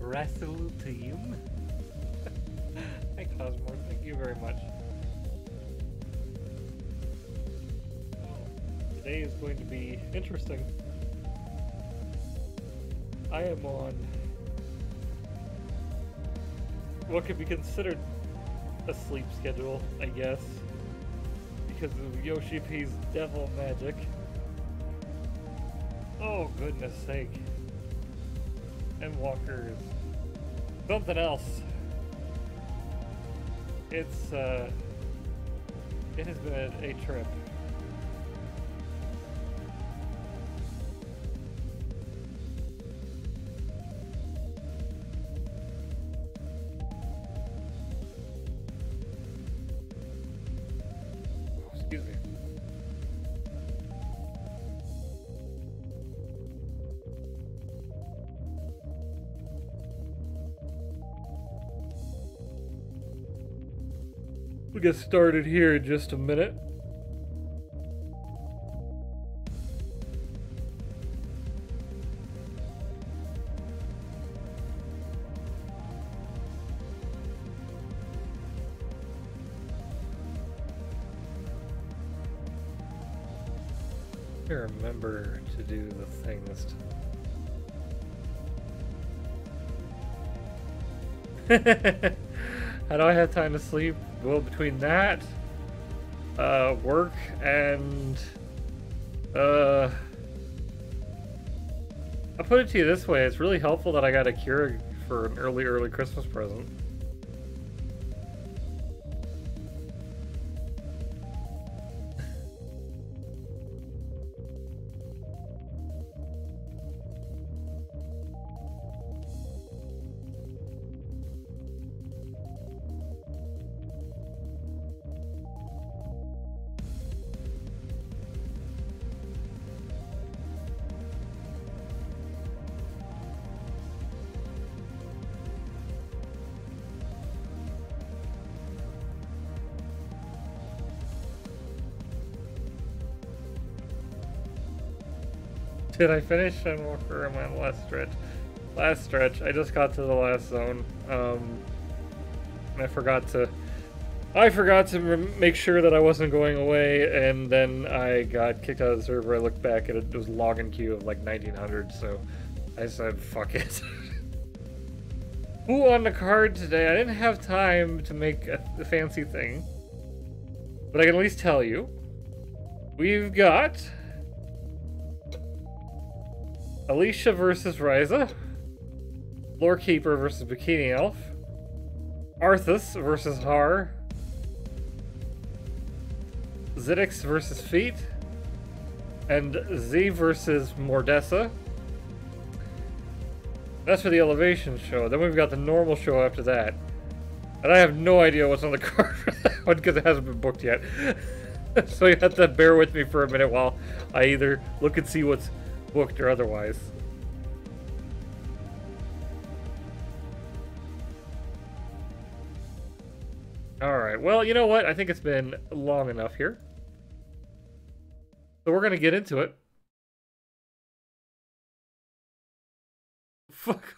Rasul TM hey Cosmo, thank you very much. Today is going to be interesting. I am on what could be considered a sleep schedule, I guess. Because of Yoshi P's devil magic. Oh, goodness sake. Endwalker is something else. It's, uh, it has been a, a trip. We'll get started here in just a minute. Remember to do the. I had time to sleep? Well, between that, uh, work, and, uh, I'll put it to you this way. It's really helpful that I got a Keurig for an early, early Christmas present. Did I finish I on the last stretch? Last stretch. I just got to the last zone. Um, and I forgot to. I forgot to make sure that I wasn't going away, and then I got kicked out of the server. I looked back and it was login queue of like 1900, so I said, "Fuck it." Who on the card today? I didn't have time to make a, a fancy thing, but I can at least tell you. We've got Alicia versus Raeza. Lorekeeper versus Bikini Elf. Arthas versus Haar. Xidix versus Phete. And Xi versus Mordessa. That's for the elevation show. Then we've got the normal show after that. And I have no idea what's on the card for that one because it hasn't been booked yet. so you have to bear with me for a minute while I either look and see what's booked or otherwise. Alright, well, you know what? I think it's been long enough here. So we're going to get into it. Fuck.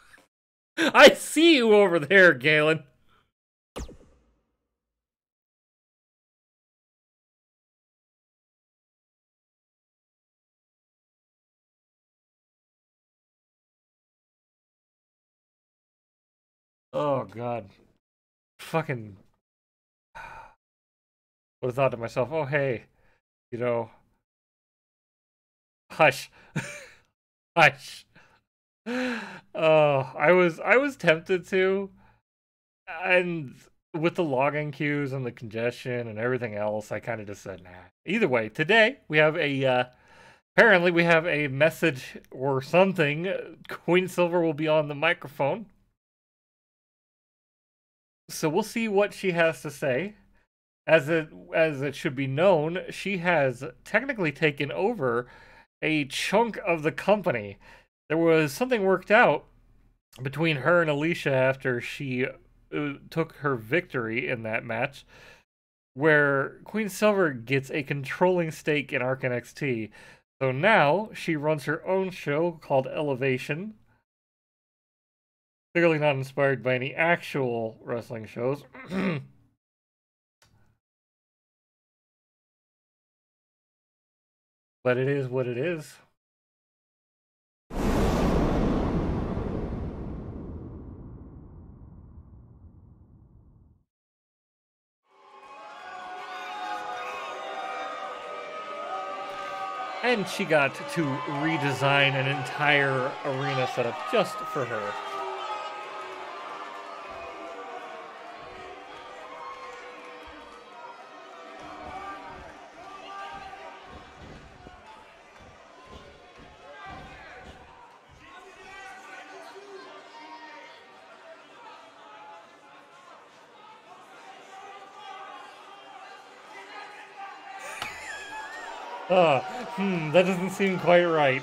I see you over there, Galen. Oh god. Fucking would have thought to myself, oh hey, you know hush. hush. Oh, I was I was tempted to and with the login queues and the congestion and everything else, I kind of just said nah. Either way, today we have a uh apparently we have a message or something. Queen Silver will be on the microphone. So we'll see what she has to say. As it as it should be known, she has technically taken over a chunk of the company. There was something worked out between her and Alicia after she uh, took her victory in that match, where Queen Silver gets a controlling stake in Arc NXT. So now she runs her own show called Elevation. Clearly not inspired by any actual wrestling shows. but it is what it is. And she got to redesign an entire arena setup just for her. Uh, hmm, that doesn't seem quite right.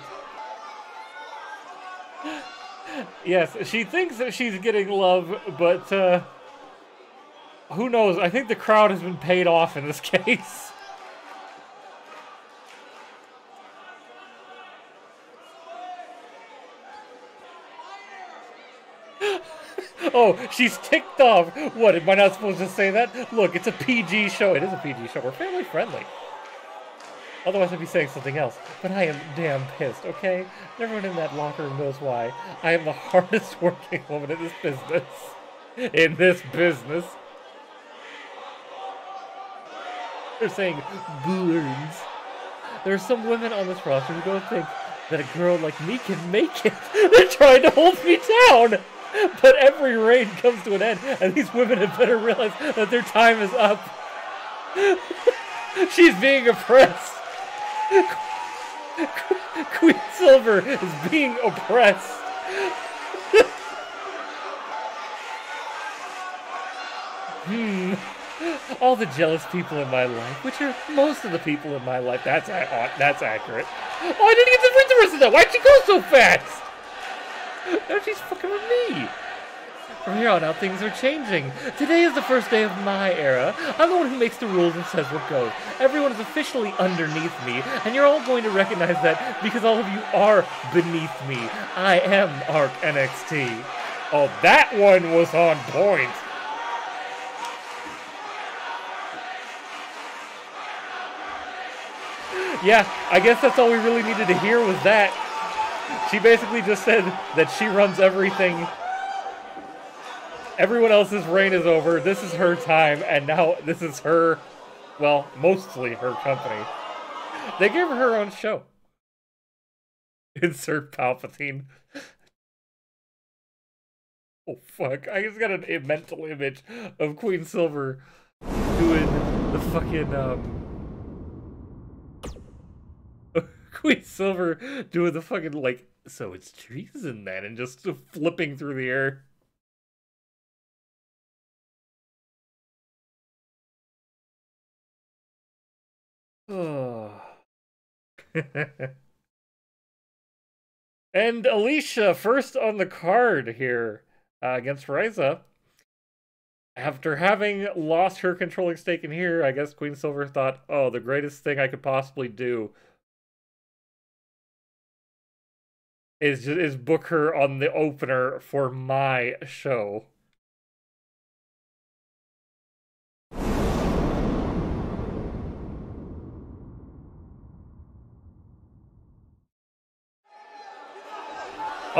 yes, she thinks that she's getting love, but, uh, who knows? I think the crowd has been paid off in this case. oh, she's ticked off. What, am I not supposed to say that? Look, it's a PG show. It is a PG show. We're family friendly. Otherwise, I'd be saying something else. But I am damn pissed, okay? Everyone in that locker room knows why. I am the hardest working woman in this business. In this business. They're saying burns. There are some women on this roster who don't think that a girl like me can make it. They're trying to hold me down. But every reign comes to an end, and these women had better realize that their time is up. She's being oppressed. Queen Silver is being oppressed. hmm. All the jealous people in my life, which are most of the people in my life, that's that's accurate. Oh, I didn't get the rest of that. Why'd she go so fast? Now she's fucking with me. From here on out, things are changing. Today is the first day of my era. I'm the one who makes the rules and says what goes. Everyone is officially underneath me, and you're all going to recognize that because all of you are beneath me. I am ARC NXT. Oh, that one was on point. Yeah, I guess that's all we really needed to hear was that. She basically just said that she runs everything everyone else's reign is over. This is her time, and now this is her, well, mostly her company. They gave her her own show. Insert Palpatine. Oh fuck! I just got a mental image of Queen Silver doing the fucking um. Queen Silver doing the fucking like. So it's treason then, and just flipping through the air. and Alicia, first on the card here uh, against Raeza. After having lost her controlling stake in here, I guess Queen Silver thought, oh, the greatest thing I could possibly do is is book her on the opener for my show.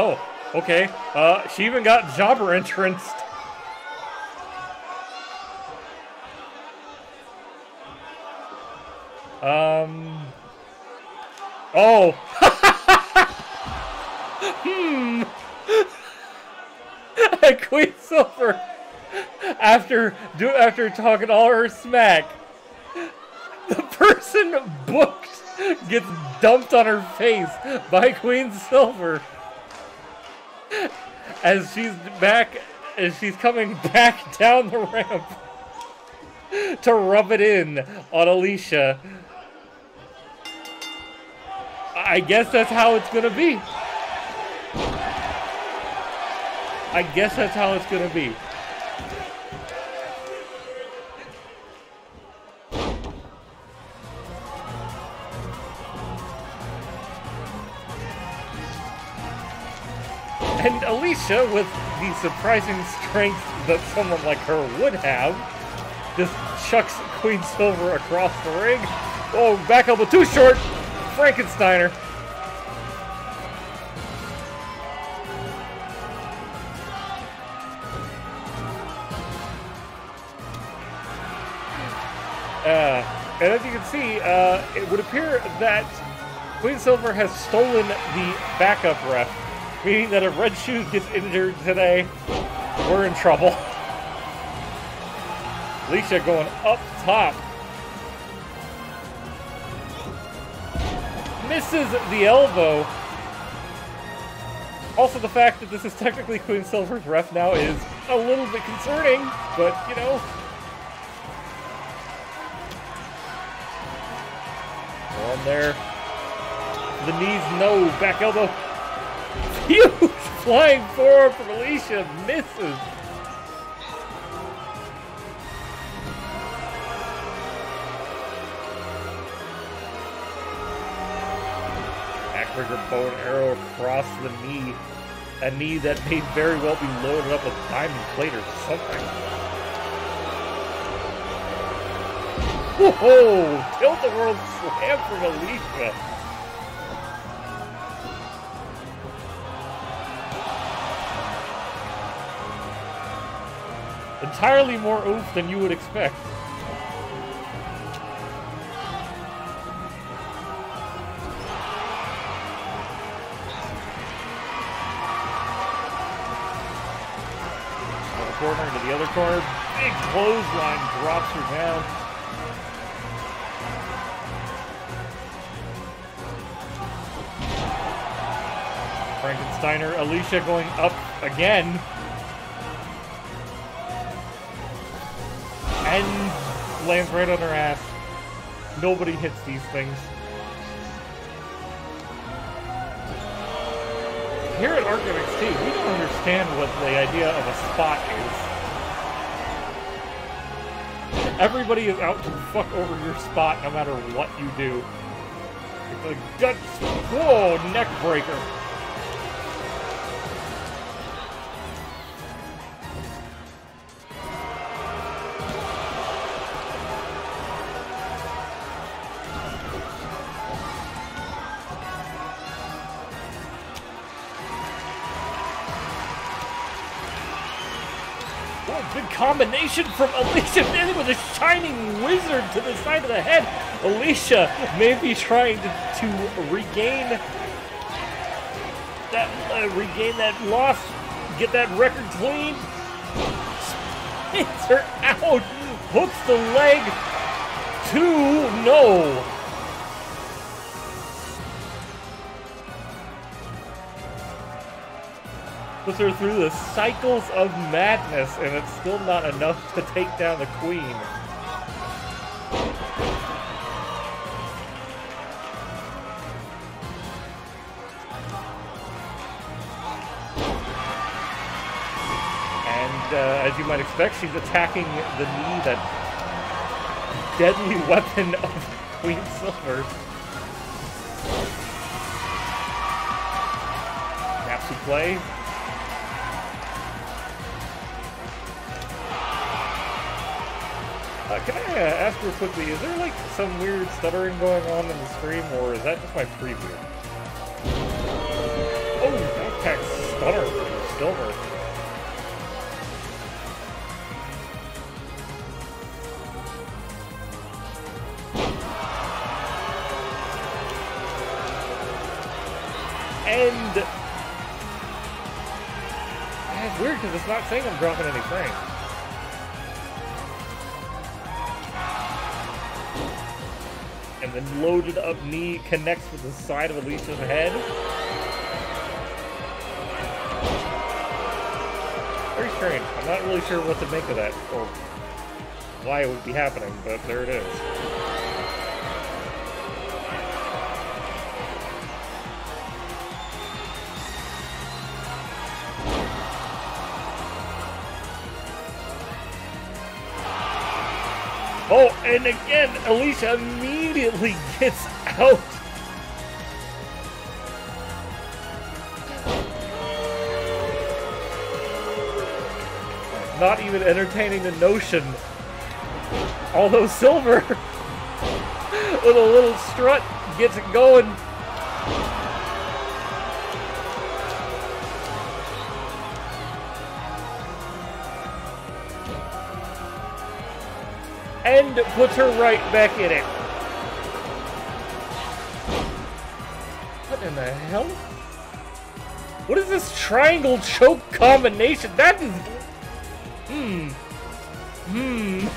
Oh, okay. Uh, she even got jobber entranced. Um. Oh. hmm. Queen Silver, after do after talking all her smack, the person booked gets dumped on her face by Queen Silver as she's back, as she's coming back down the ramp to rub it in on Alicia. I guess that's how it's gonna be. I guess that's how it's gonna be. With the surprising strength that someone like her would have, just chucks Queen Silver across the ring. Oh, back elbow too short. Frankensteiner. Uh, and as you can see, uh, it would appear that Queen Silver has stolen the backup ref, meaning that if Red Shoes gets injured today, we're in trouble. Alicia going up top. Misses the elbow. Also, the fact that this is technically Queen Silver's ref now is a little bit concerning, but, you know, on there. The knees, no. Back elbow. Huge flying forward from Alicia. Misses. Backbreaker bow and arrow across the knee. A knee that may very well be loaded up with diamond plate or something. Whoa! Tilt the world slam from Alicia. Entirely more oof than you would expect. corner into the other corner. Big clothesline drops her down. Frankensteiner, Alicia going up again. Lands right on her ass. Nobody hits these things. Here at Arc NXT, we don't understand what the idea of a spot is. Everybody is out to fuck over your spot no matter what you do. The guts, whoa, neck breaker. Combination from Alicia Then with a shining wizard to the side of the head. Alicia may be trying to, to regain that uh, regain that loss, get that record clean. Spins her out, hooks the leg. Two, no. Puts her through the cycles of madness, and it's still not enough to take down the queen. And uh, as you might expect, she's attacking the knee, that deadly weapon of Queen Silver. Play, Uh, ask real quickly, is there like some weird stuttering going on in the stream, or is that just my preview? Oh, backpack stutter Silver. And... it's weird because it's not saying I'm dropping any frames. Loaded up knee connects with the side of Alicia's head. Very strange. I'm not really sure what to make of that, or why it would be happening, but there it is. Oh, and again, Alicia immediately gets out. not even entertaining the notion. Although Silver, with a little strut, gets it going. And puts her right back in it. The hell? What is this triangle choke combination? That is... Hmm. Hmm.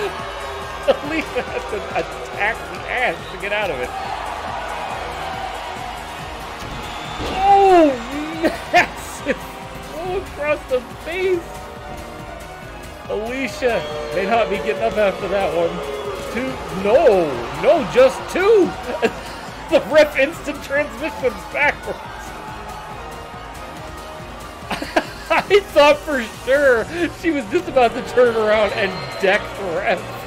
Alicia has to attack the ass to get out of it. Oh, massive blow across the face. Alicia may not be getting up after that one. Two, no, no, just two. the ref instant transmissions backwards. I thought for sure she was just about to turn around and deck the ref.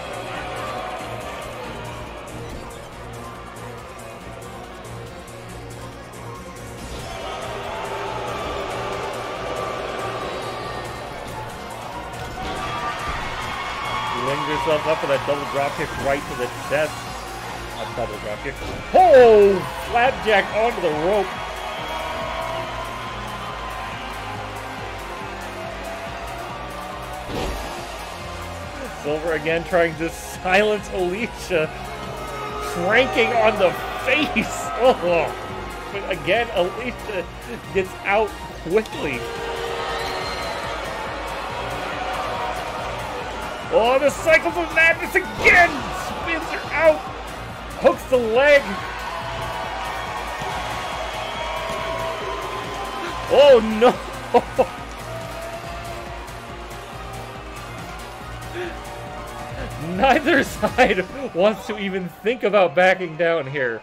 Up with a double drop kick right to the chest. A double drop kick. Oh! Flapjack onto the rope. Silver again trying to silence Alicia. Cranking on the face. Oh. But again, Alicia gets out quickly. Oh, the cycles of madness again! Spins her out! Hooks the leg! Oh no! Neither side wants to even think about backing down here.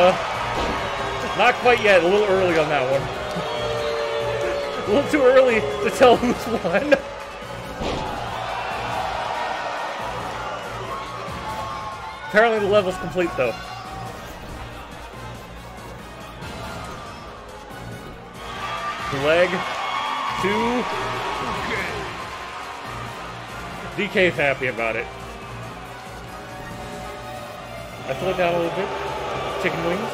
Uh, not quite yet. A little early on that one. a little too early to tell who's won. Apparently the level's complete, though. Leg. Two. DK's happy about it. I slow it down a little bit chicken wings.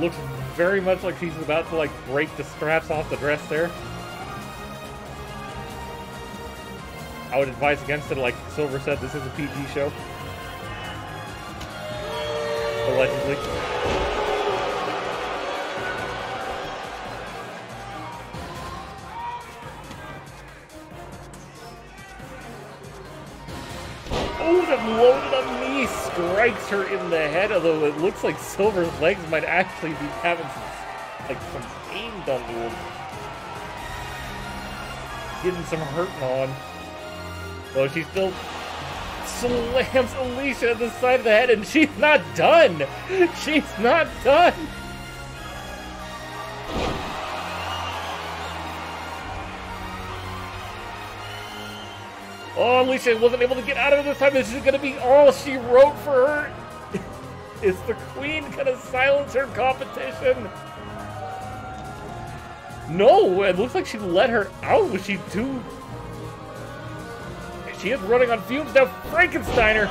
Looks very much like she's about to like break the straps off the dress there. I would advise against it, like Silver said, this is a PG show. Allegedly. Strikes her in the head, although it looks like Silver's legs might actually be having some, like, some pain done to him. Getting some hurting on. Though she still slams Alicia at the side of the head, and she's not done! She's not done! Oh, Alicia wasn't able to get out of it this time. This is going to be all she wrote for her. is the queen going to silence her competition? No, it looks like she let her out. Was she too... She is running on fumes now. Frankensteiner.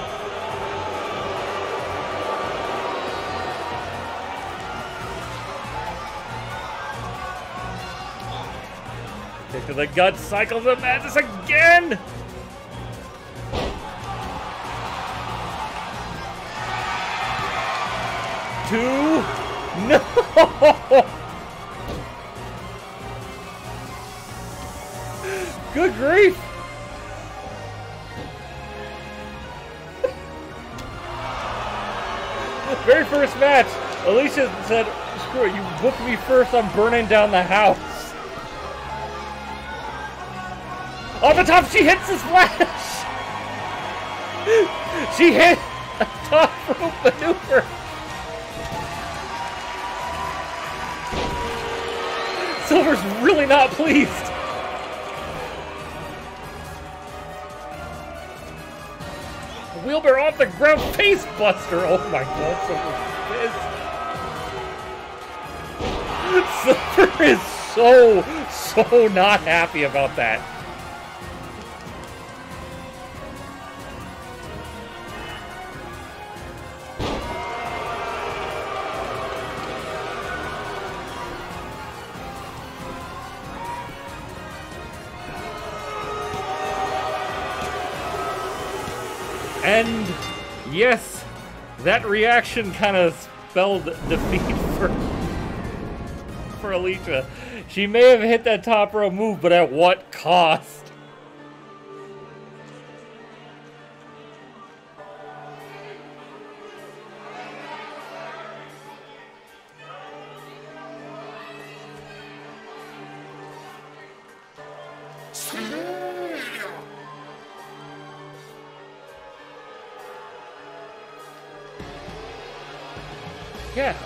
Kick to the gut, cycles of madness again! Two. No! Good grief! Very first match, Alicia said, screw it, you booked me first, I'm burning down the house. On the top, she hits the splash! she hit a top rope maneuver! Silver's really not pleased. Wheelbarrow off the ground, face buster. Oh my god, Silver's pissed. Silver is so, so not happy about that. And yes, that reaction kind of spelled defeat for for Alicia. She may have hit that top row move, but at what cost?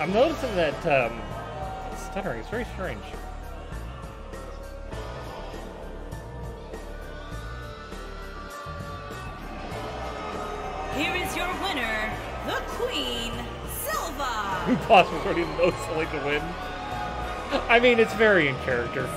I'm noticing that um, stuttering is very strange. Here is your winner, the Queen, Silva. Boss was already no silly to win. I mean, it's very in character.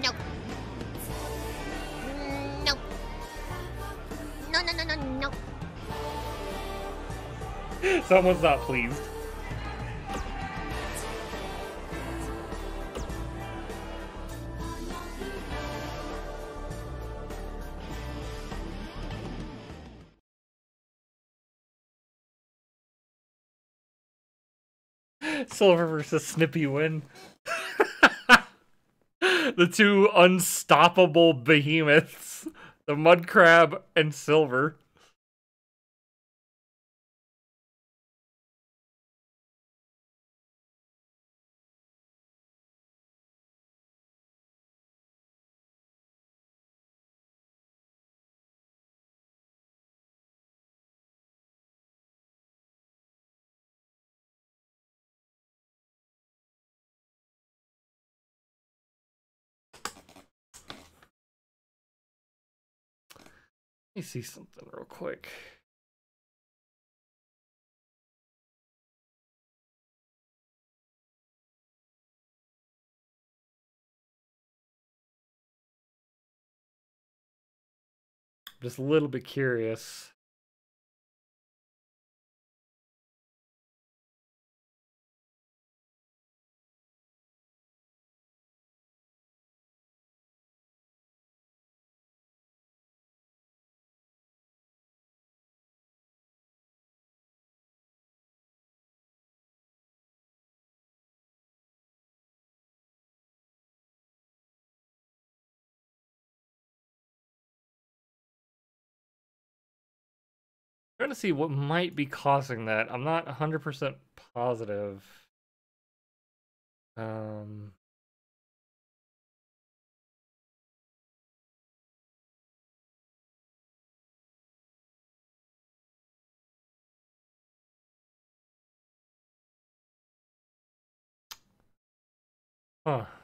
Nope. Nope. No, no, no, no, no. Someone's not pleased. Silver versus Snippy win. the two unstoppable behemoths, the Mud Crab and Silver. Let me see something real quick. Just a little bit curious. Trying to see what might be causing that. I'm not 100% positive. Um, huh.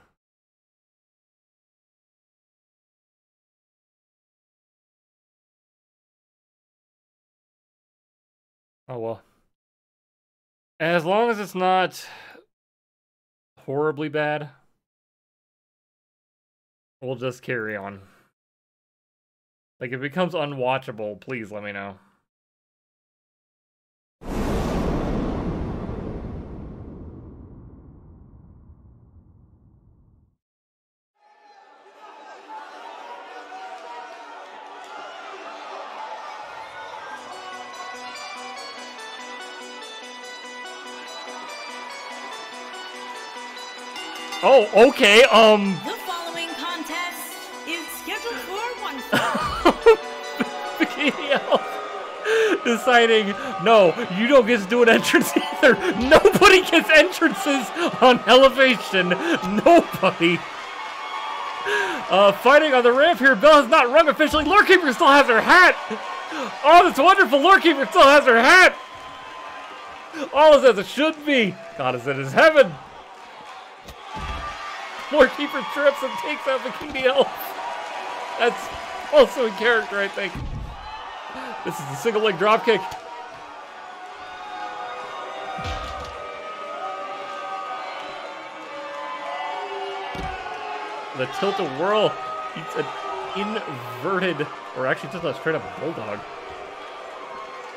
Oh well. As long as it's not horribly bad, we'll just carry on. Like, if it becomes unwatchable, please let me know. Oh, okay. Um, The following contest is scheduled for one fall. Deciding, no, you don't get to do an entrance either. Nobody gets entrances on elevation. Nobody. Uh, fighting on the ramp here. Bell has not rung officially. Lorekeeper still has her hat. Oh, that's wonderful. Lorekeeper still has her hat. All is as it should be. God is in his heaven. Lorekeeper trips and takes out Bikini Elf. That's also in character, I think. This is the single leg dropkick. The tilt a whirl. It's an inverted, or actually just a straight up bulldog.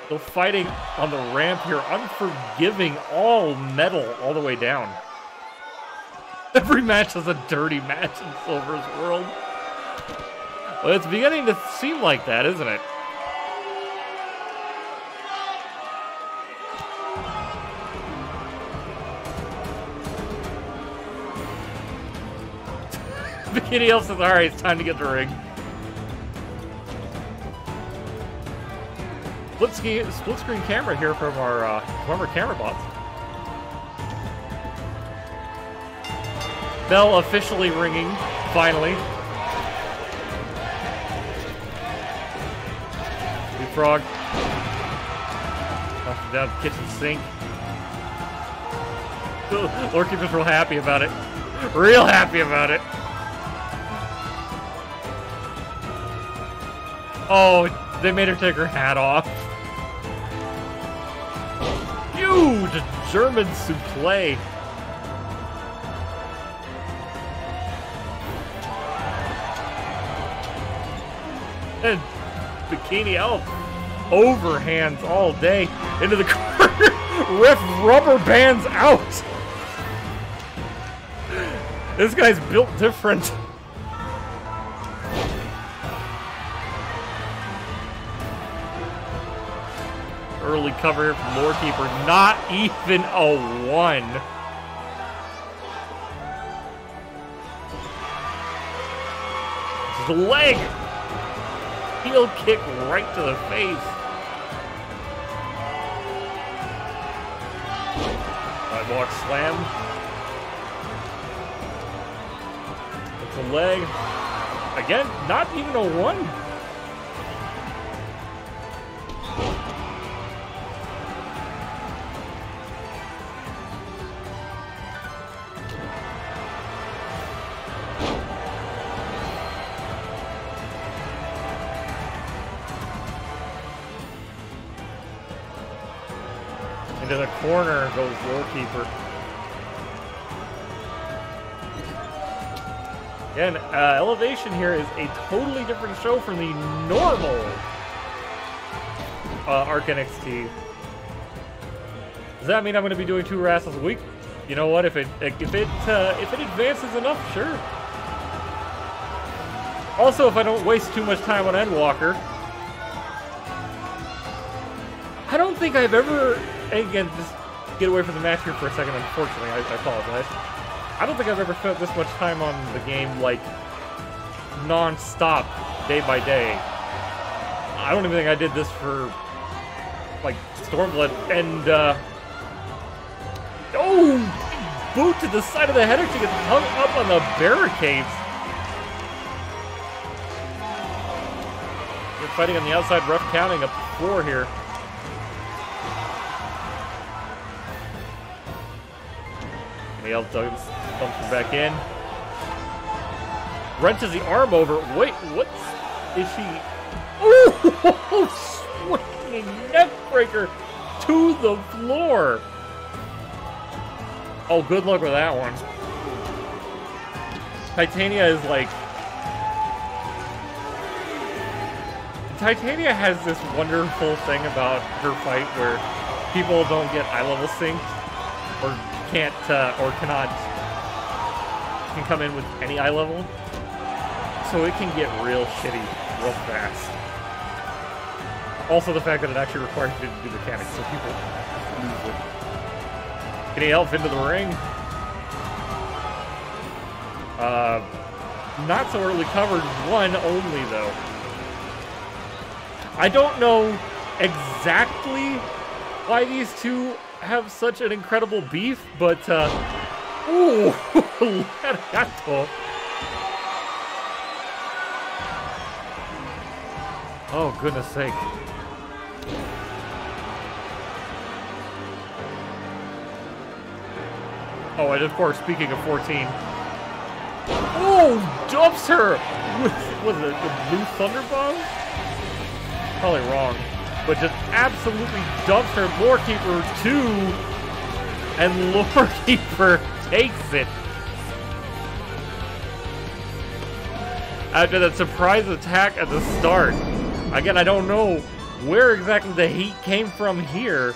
Still fighting on the ramp here, unforgiving, all metal all the way down. Every match is a dirty match in Silver's world. Well, it's beginning to seem like that, isn't it? Bikini Elf says, alright, it's time to get the ring. Split, screen camera here from our uh, former camera bots. Bell officially ringing, finally. Frog. Off down the kitchen sink. Lorekeeper's real happy about it. Real happy about it. Oh, they made her take her hat off. Huge German suplex. Bikini Elf overhands all day into the corner. Ref rubber bands out. This guy's built different. Early cover here from Lorekeeper. Not even a one. A leg. Heel kick right to the face. Sidewalk slam. It's a leg. Again, not even a one. Here is a totally different show from the normal uh, Arc NXT. Does that mean I'm going to be doing two wrestles a week? You know what? If it if it uh, if it advances enough, sure. Also, if I don't waste too much time on Endwalker, I don't think I've ever. Again, just get away from the match here for a second. Unfortunately, I, I apologize. I don't think I've ever spent this much time on the game like non-stop, day by day. I don't even think I did this for like Stormblood and uh oh boot to the side of the header to get hung up on the barricades. They're fighting on the outside, rough counting up four here. And the elf dumps him back in. Wrenches the arm over. Wait, what is she? Oh, swinging neck breaker to the floor. Oh, good luck with that one. Titania is like. Titania has this wonderful thing about her fight where people don't get eye level synced or can't uh, or cannot can come in with any eye level. So it can get real shitty real fast. Also the fact that it actually requires you to do mechanics, so people lose it. Getting Elf into the ring. Uh, not so early covered, one only though. I don't know exactly why these two have such an incredible beef, but uh, ooh, Oh goodness sake. Oh, and of course, speaking of 14. Oh, dumps her with, was it the blue thunder bomb? Probably wrong. But just absolutely dumps her Lorekeeper two, and Lorekeeper takes it. After that surprise attack at the start. Again, I don't know where exactly the heat came from here.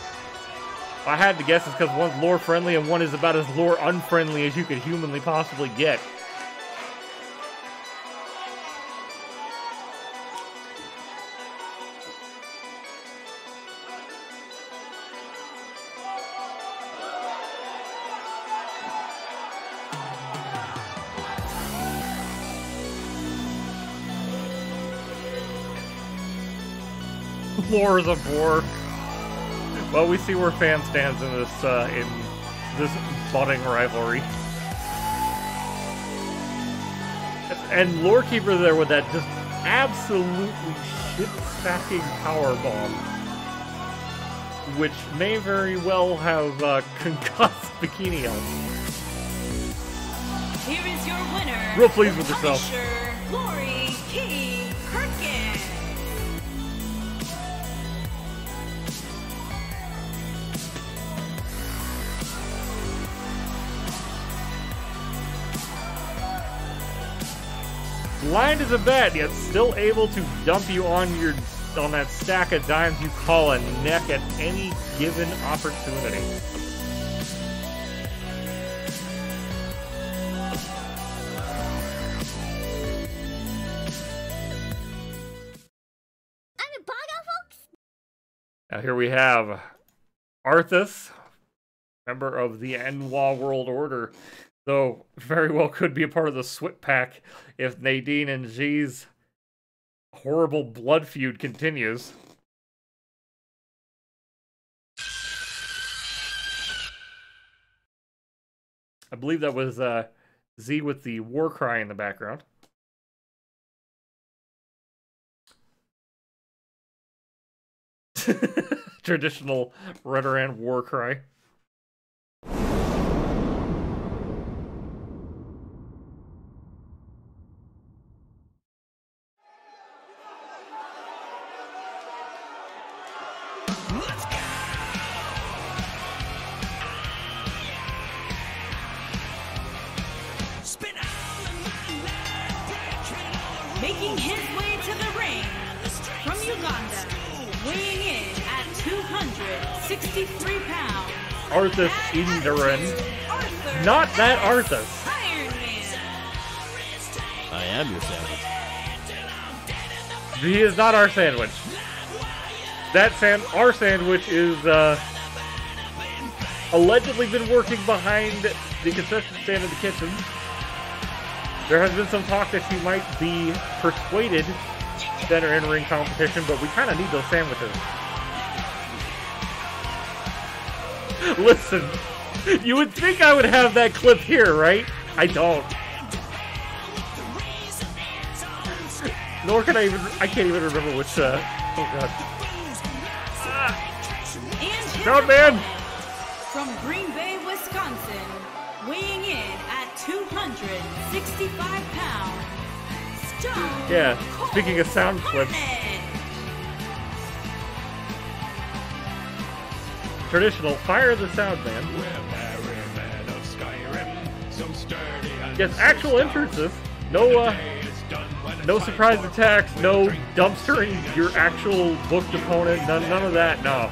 I had to guess, it's because one's lore friendly and one is about as lore unfriendly as you could humanly possibly get. Lore is a bore. Well, we see where fan stands in this uh, in this budding rivalry. And Lorekeeper there with that just absolutely shit-stacking power bomb, which may very well have uh, concussed Bikini Elf. Here is your winner. Real pleased with yourself. Blind as a bat, yet still able to dump you on your on that stack of dimes you call a neck at any given opportunity. I'm a Baga, folks. Now here we have Arthas, member of the Enwa World Order, though very well could be a part of the Swit Pack if Nadine and G's horrible blood feud continues. I believe that was uh, Xi with the war cry in the background. Traditional Redoran war cry. Making his way to the ring from Uganda, weighing in at 263 pounds. Arthas Indaran. Arthur Not that Arthas. Iron Man. I am your sandwich. He is not our sandwich. That san our sandwich is uh, allegedly been working behind the concession stand in the kitchen. There has been some talk that she might be persuaded to enter in ring competition, but we kind of need those sandwiches. Listen, you would think I would have that clip here, right? I don't. Nor can I even. I can't even remember which. Uh, oh god. Crowd man! from Green Bay, Wisconsin, weighing in at 265 pounds. Stone Yeah, Cold speaking of sound clips. Traditional Fire the Sound Man. Yes, actual entrances. No, uh, no surprise attacks. No dumpstering your actual booked opponent. None, none of that. No.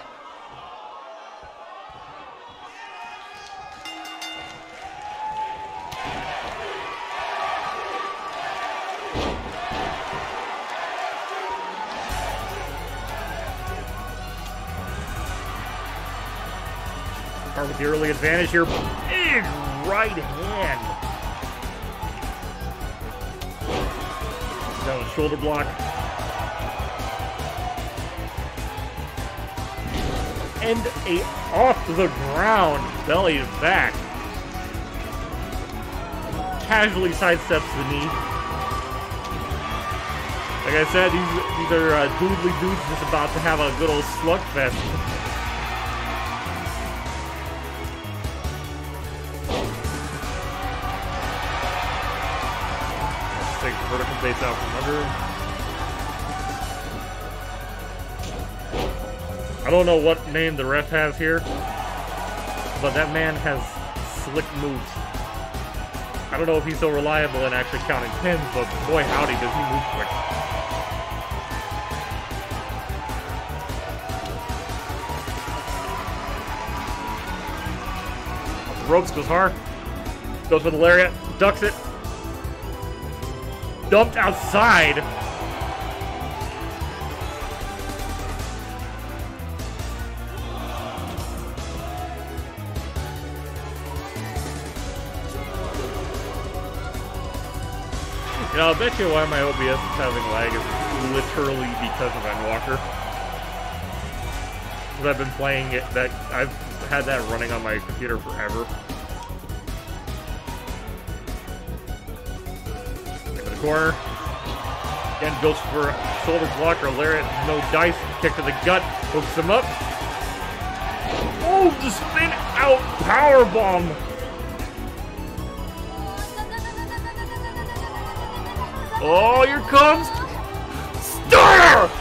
Haar with the early advantage here. Big right hand. Down the shoulder block. And a off the ground belly to back. Casually sidesteps the knee. Like I said, these, these are uh, doodly dudes just about to have a good old slugfest. The base out from under. I don't know what name the ref has here, but that man has slick moves. I don't know if he's so reliable in actually counting pins, but boy howdy does he move quick. Ropes goes hard. Goes for the lariat. Ducks it. Dumped outside. Know, I'll bet you why my OBS is having lag is literally because of Endwalker. Because I've been playing it, that I've had that running on my computer forever. Corner. Again, goes for shoulder block or lariat. No dice. Kick to the gut. Hooks him up. Oh, the spin out power bomb. Oh, here comes Starter!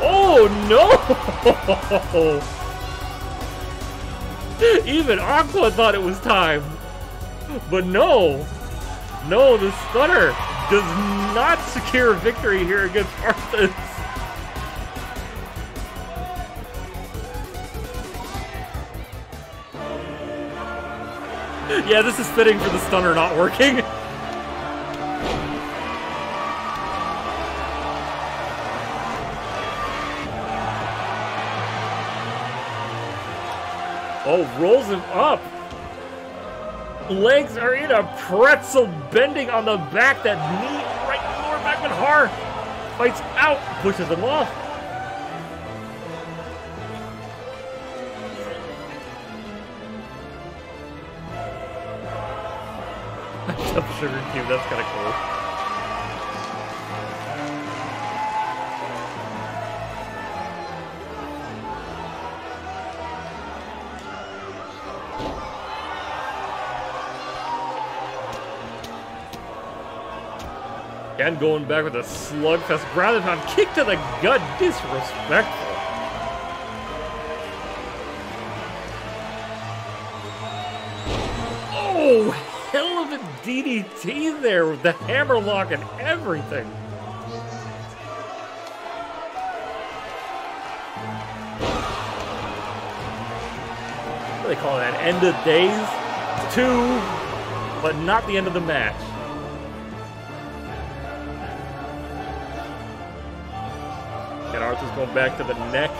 Oh no! Even Aqua thought it was time. But no. No, the stunner does not secure victory here against Arthas. Yeah, this is fitting for the stunner not working. Oh, rolls him up. Legs are in a pretzel bending on the back. That knee right lower back, but Haar fights out, pushes him off. Sugar cube, that's kind of cool. Again, going back with a slugfest. Grounded on kick to the gut. Disrespectful. Oh, hell of a DDT there with the hammerlock and everything. What do they call that? End of days? Two, but not the end of the match. Going back to the neck.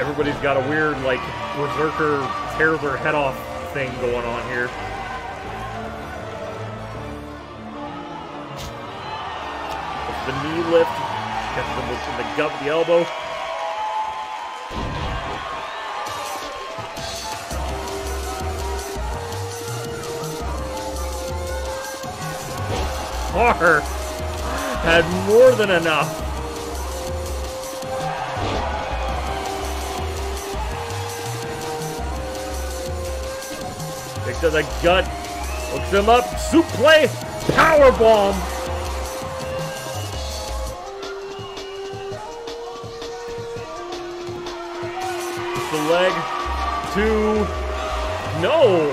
Everybody's got a weird, like, berserker tear their head off thing going on here. The knee lift, gets them in the gut, the elbow. Haar had more than enough. Kick to the gut. Hooks him up. Soup play. Power bomb. The leg. Two. No.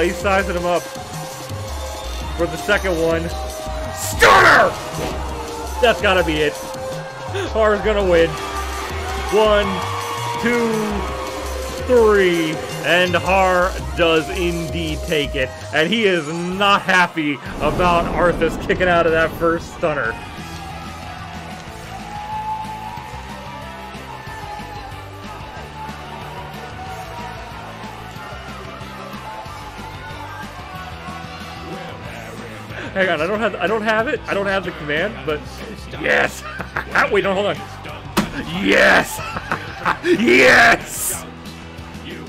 Well, he's sizing him up for the second one. Stunner! That's gotta be it. Haar's gonna win. One, two, three. And Haar does indeed take it. And he is not happy about Arthas kicking out of that first stunner. Hang on, I don't have I don't have it. I don't have the command, but yes. Ah, wait, no, hold on. Yes. yes. You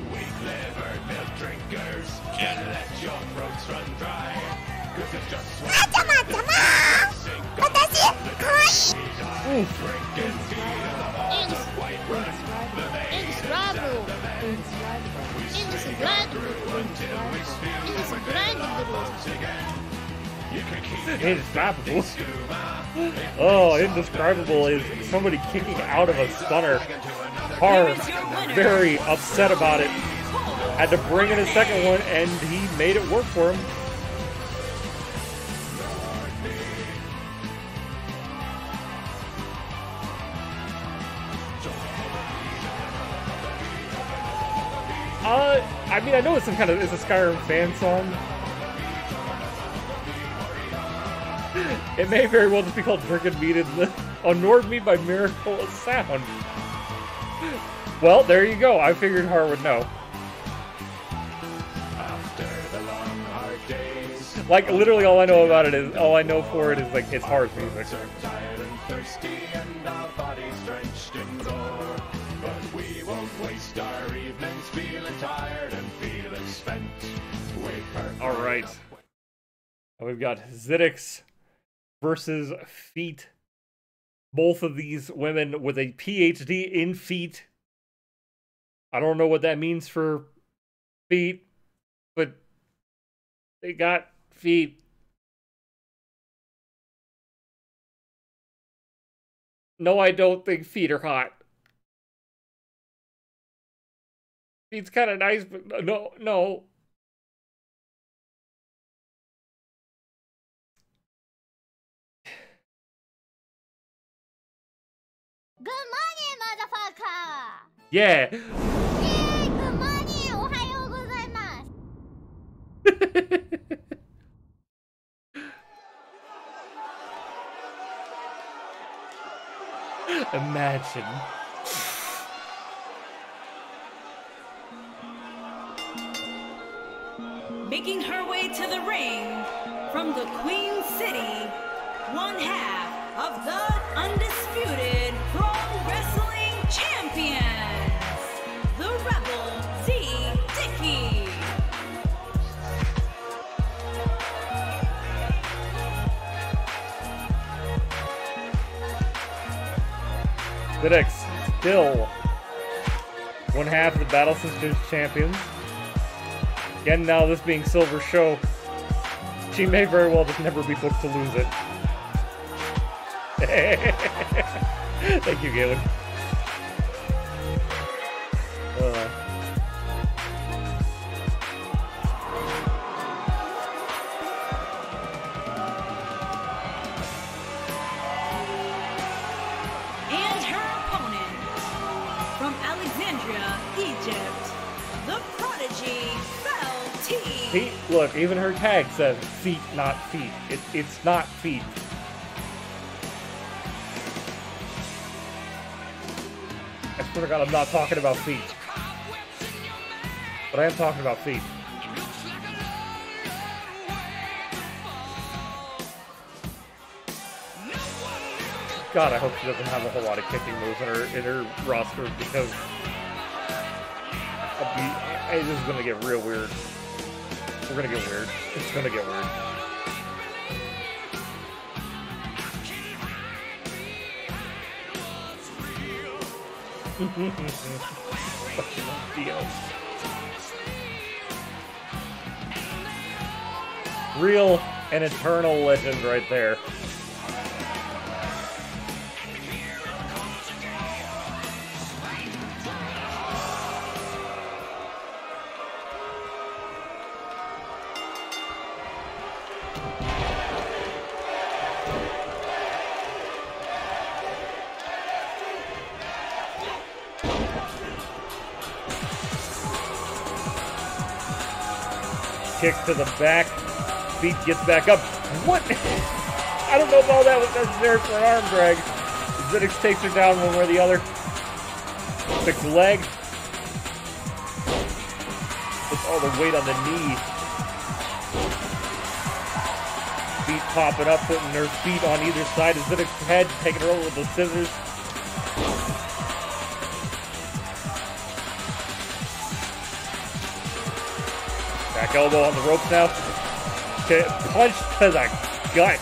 Indescribable. Oh, indescribable is somebody kicking out of a stunner. Haar very upset about it. Had to bring in a second one, and he made it work for him. Uh, I mean, I know it's some kind of it's a Skyrim fan song. It may very well just be called Drinking Meat in the Unoored Me by Miracle of Sound. Well, there you go. I figured Haar would know. after the long hard days. Like literally all I know about it is all I know for it is like it's Haar's music. Tired and thirsty and our bodies drenched in gore. But we won't waste our evenings feeling tired and feeling spent. All right. We've got Xidix versus Phete. Both of these women with a PhD in feet. I don't know what that means for feet, but they got feet. No, I don't think feet are hot. Feet's kind of nice, but no, no. Good morning, motherfucker! Yeah! Yeah. good morning! Ohayou gozaimasu! Imagine. Making her way to the ring from the Queen City, one half of the undisputed Pro Wrestling Champions, the Rebel Z Dicky. Xidix still one half of the Battle Sisters champions. Again, now this being Silver Show, she may very well just never be booked to lose it. Thank you, Galen. Uh, And her opponent from Alexandria, Egypt, the prodigy Bell T. feet, look, even her tag says feet, not feet. It, it's not feet. God, I'm not talking about feet. But I am talking about feet. God, I hope she doesn't have a whole lot of kicking moves in her in her roster because this is gonna get real weird. We're gonna get weird. It's gonna get weird. Fucking deal. Real and eternal legend right there. To the back. Phete gets back up. What? I don't know if all that was necessary for an arm drag. Xidix takes her down one way or the other. Fix leg. Puts all the weight on the knee. Phete popping up, putting her feet on either side of Xidix's head, taking her over with the scissors. Back elbow on the ropes now. Okay, punch to the gut.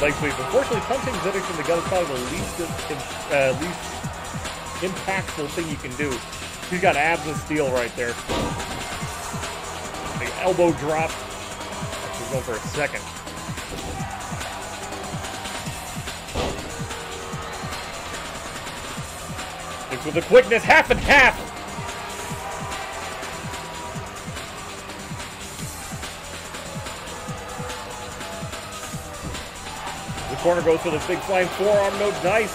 Leg sweep. Unfortunately, punching Xidix in the gut is probably the least, uh, least impactful thing you can do. He's got abs of steel right there. The elbow drop. Actually going for a second. Six with the quickness, half and half. Corner goes for the big flying forearm, no dice.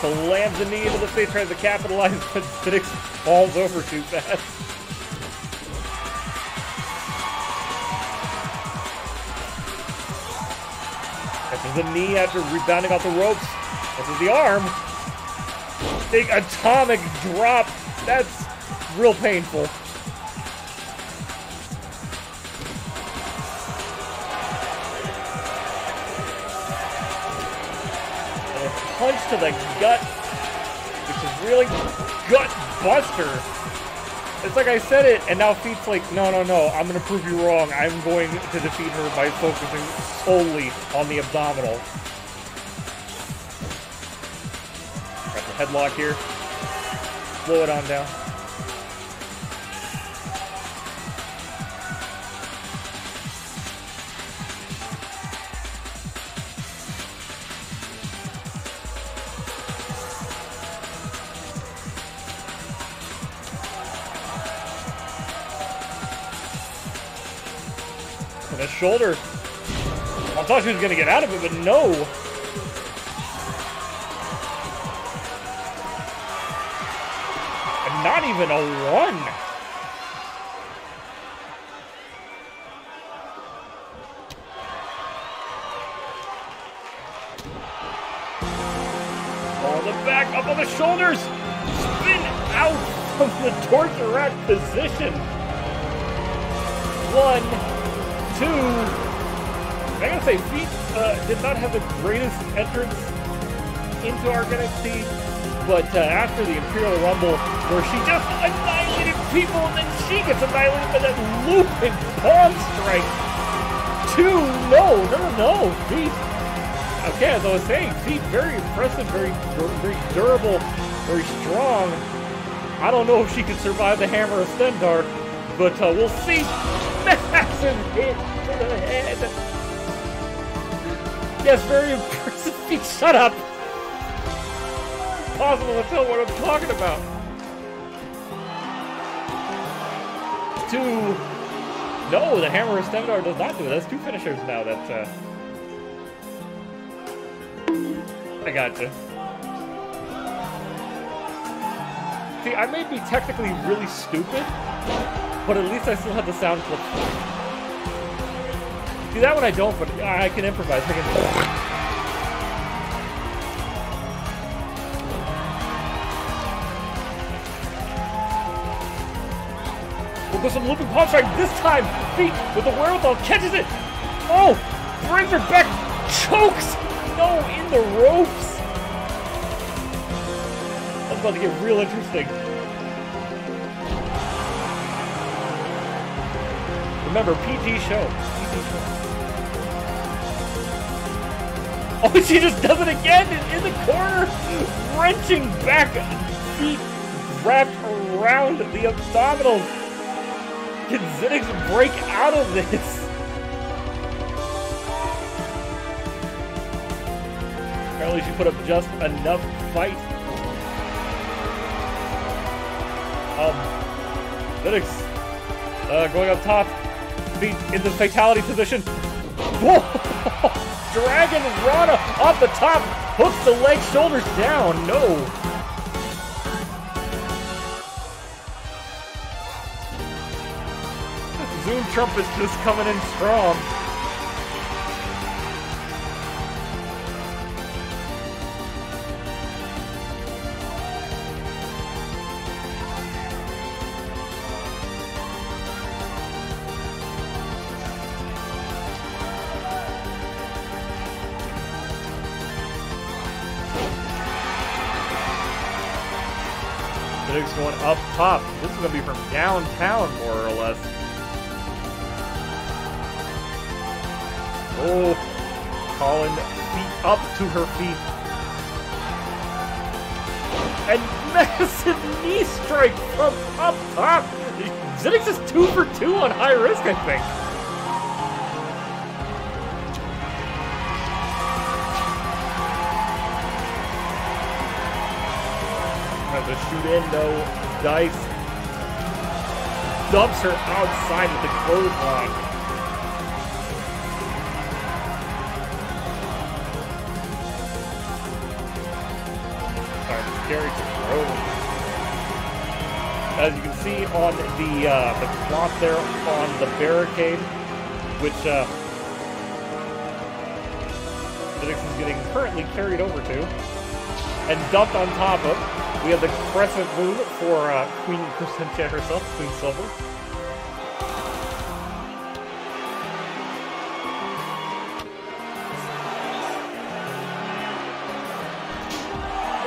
Slams the knee into the face, tries to capitalize, but Xidix falls over too fast. Catches the knee after rebounding off the ropes. Catches the arm. Big atomic drop. That's real painful. Gut, which is really gut buster. It's like I said it, and now Phete's like, no, no, no, I'm gonna prove you wrong. I'm going to defeat her by focusing solely on the abdominal. Got the headlock here. Slow it on down. And his shoulder. I thought she was gonna get out of it, but no. And not even a one. On the back, up on the shoulders. Spin out of the torture rack position. Phete uh, did not have the greatest entrance into Arc NXT, but uh, after the Imperial Rumble, where she just annihilated people, and then she gets annihilated by that looping palm strike. Two, no, no, no, Phete. Okay, as I was saying, Phete very impressive, very, very durable, very strong. I don't know if she could survive the Hammer of Stendarr, but uh, we'll see. Massive hit to the head. Yes, very impressive feat. Shut up. Possible to tell what I'm talking about. Two. No, the Hammer of Stendarr does not do it. That's two finishers now. That. Uh... I gotcha. See, I may be technically really stupid, but at least I still have the sound clip. See, that one I don't, but I can improvise. I can... We'll go some looping palm strike this time. Phete with the wherewithal catches it. Oh, brings her back, chokes. No, in the ropes. That's about to get real interesting. Remember, PG show. Oh, she just does it again in, the corner, wrenching back, feet wrapped around the abdominals. Can Xidix break out of this? Apparently, she put up just enough fight. Um, Xidix uh, going up top, the in the fatality position. Whoa! Dragon Rana off the top, hooks the leg, shoulders down. No. Zoom Trump is just coming in strong. To be from downtown, more or less. Oh, Colin feet up to her feet. And massive knee strike from up top. Xidix is two for two on high risk, I think. Trying shoot in though. Dice dumps her outside with the clothesline. Carry. As you can see on the uh, the cloth there on the barricade, which uh, Xidix is getting currently carried over to and dumped on top of. We have the crescent moon for uh, Queen Crescentia herself, Queen Silver.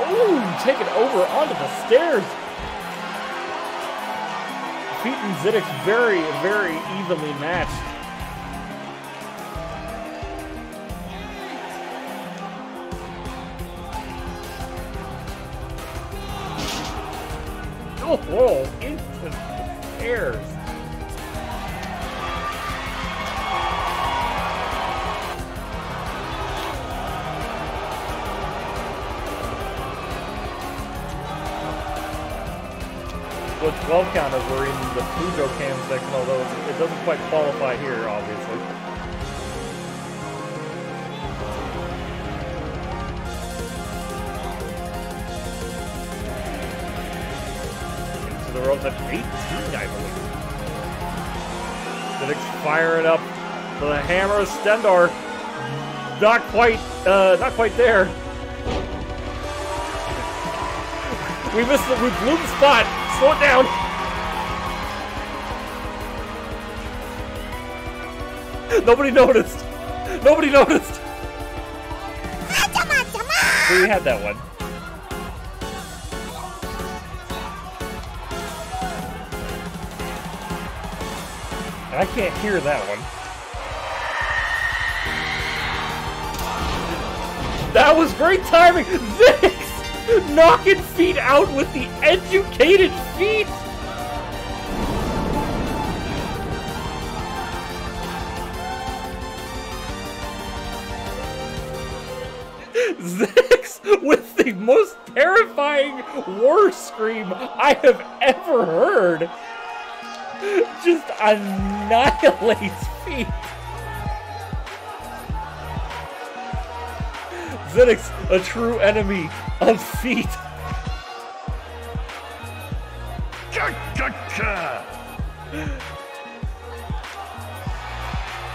Ooh, taken over onto the stairs. Phete and Xidix very, very evenly matched. Into the ropes at 18, I believe. Xidix firing up for the hammer of Stendarr. Not quite, uh, not quite there. We missed the, we blew the spot. Slow it down. Nobody noticed. Nobody noticed. We had that one. I can't hear that one. That was great timing! Zix! Knocking feet out with the educated feet! Zix with the most terrifying war scream I have ever heard! Just annihilates feet! Xidix, a true enemy of feet.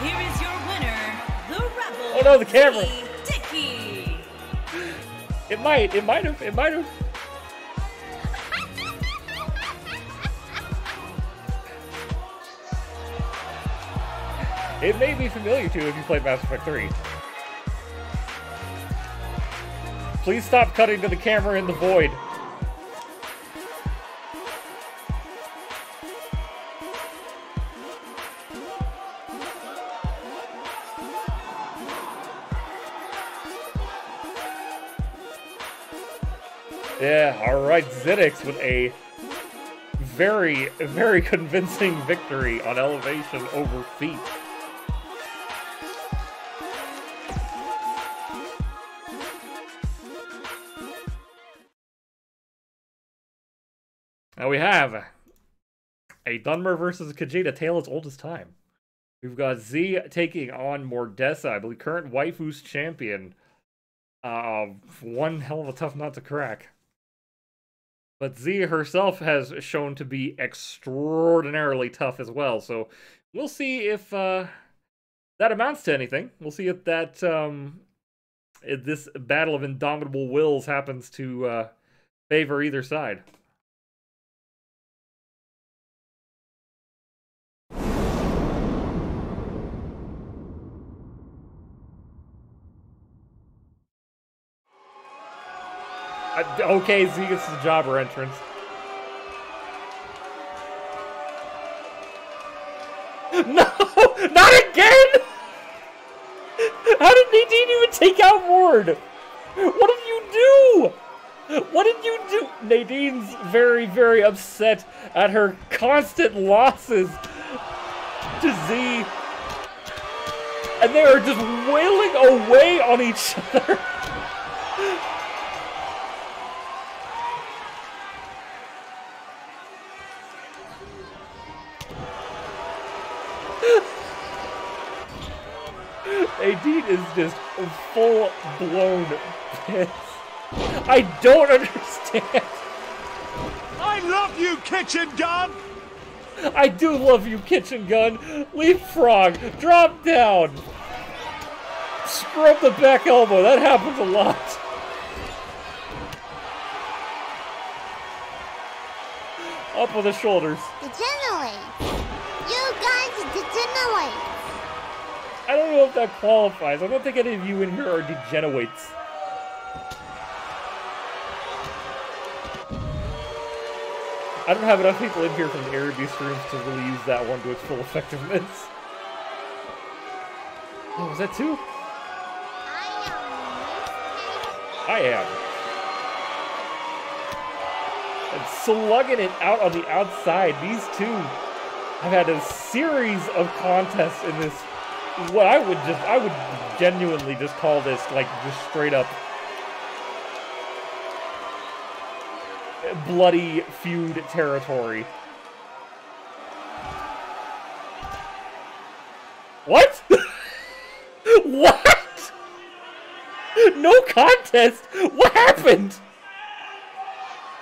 Here is your winner, the Rebel. Oh no, the camera. It might, it might have, it might have. It may be familiar to you if you played Mass Effect 3. Please stop cutting to the camera in the void. Yeah, alright, Xidix with a very, very convincing victory on elevation over Phete. Now we have a Dunmer versus Kajita Tale as old as time. We've got Xi taking on Mordessa, I believe current waifus champion. Uh, one hell of a tough nut to crack. But Xi herself has shown to be extraordinarily tough as well, so we'll see if uh, that amounts to anything. We'll see if that um, if this battle of indomitable wills happens to uh, favor either side. Okay, Xi gets the jobber entrance. No! Not again! How did Nadine even take out Ward? What did you do? What did you do? Nadine's very, very upset at her constant losses to Xi. And they are just wailing away on each other. Nadine is just full blown pissed. I don't understand. I love you, kitchen gun! I do love you, kitchen gun. Leapfrog, drop down. Scrub the back elbow. That happens a lot. Up with the shoulders. Degenerate. I don't know if that qualifies. I don't think any of you in here are degenerates. I don't have enough people in here from the Beast rooms to really use that one to its full effectiveness. Oh, was that two? I am I. And slugging it out on the outside. These two have had a series of contests in this. What I would just, I would genuinely just call this like just straight up bloody feud territory. What? what? No contest? What happened?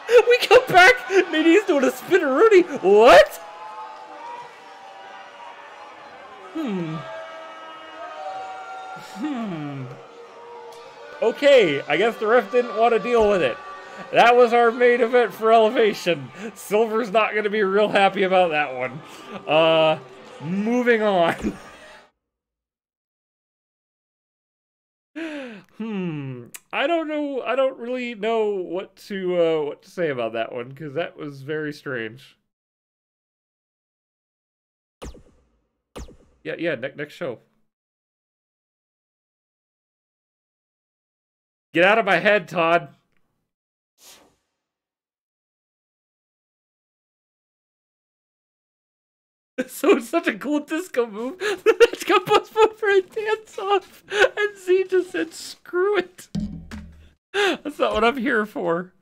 We come back, Nadine's doing a spinneroonie. What? Hmm. Hmm. Okay, I guess the ref didn't want to deal with it. That was our main event for Elevation. Silver's not going to be real happy about that one. Uh, moving on. hmm. I don't know. I don't really know what to uh, what to say about that one because that was very strange. Yeah, yeah. Ne- next show. Get out of my head, Todd. So it's such a cool disco move that it got postponed for a dance off, and Z just said, "Screw it." That's not what I'm here for.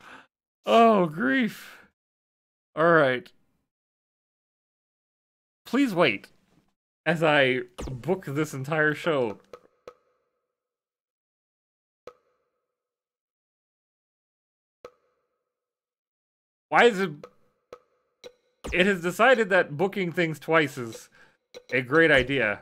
Oh grief! All right. Please wait as I book this entire show. Why is it? It has decided that booking things twice is a great idea.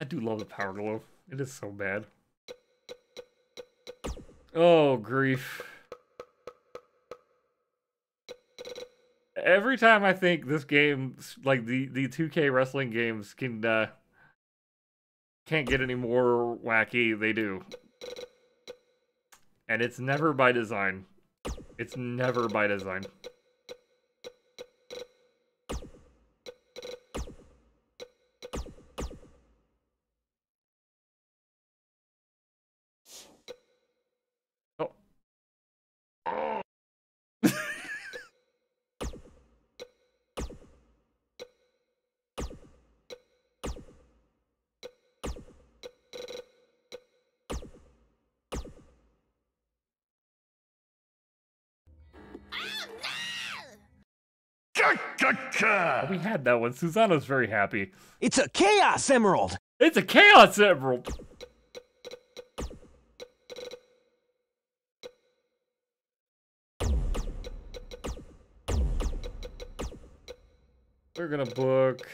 I do love the power glove. It is so bad. Oh, grief. Every time I think this game, like the, the 2K wrestling games, can uh, can't get any more wacky, they do. And it's never by design. It's never by design. We had that one. Susanna's very happy. It's a Chaos Emerald! It's a Chaos Emerald! We're gonna book.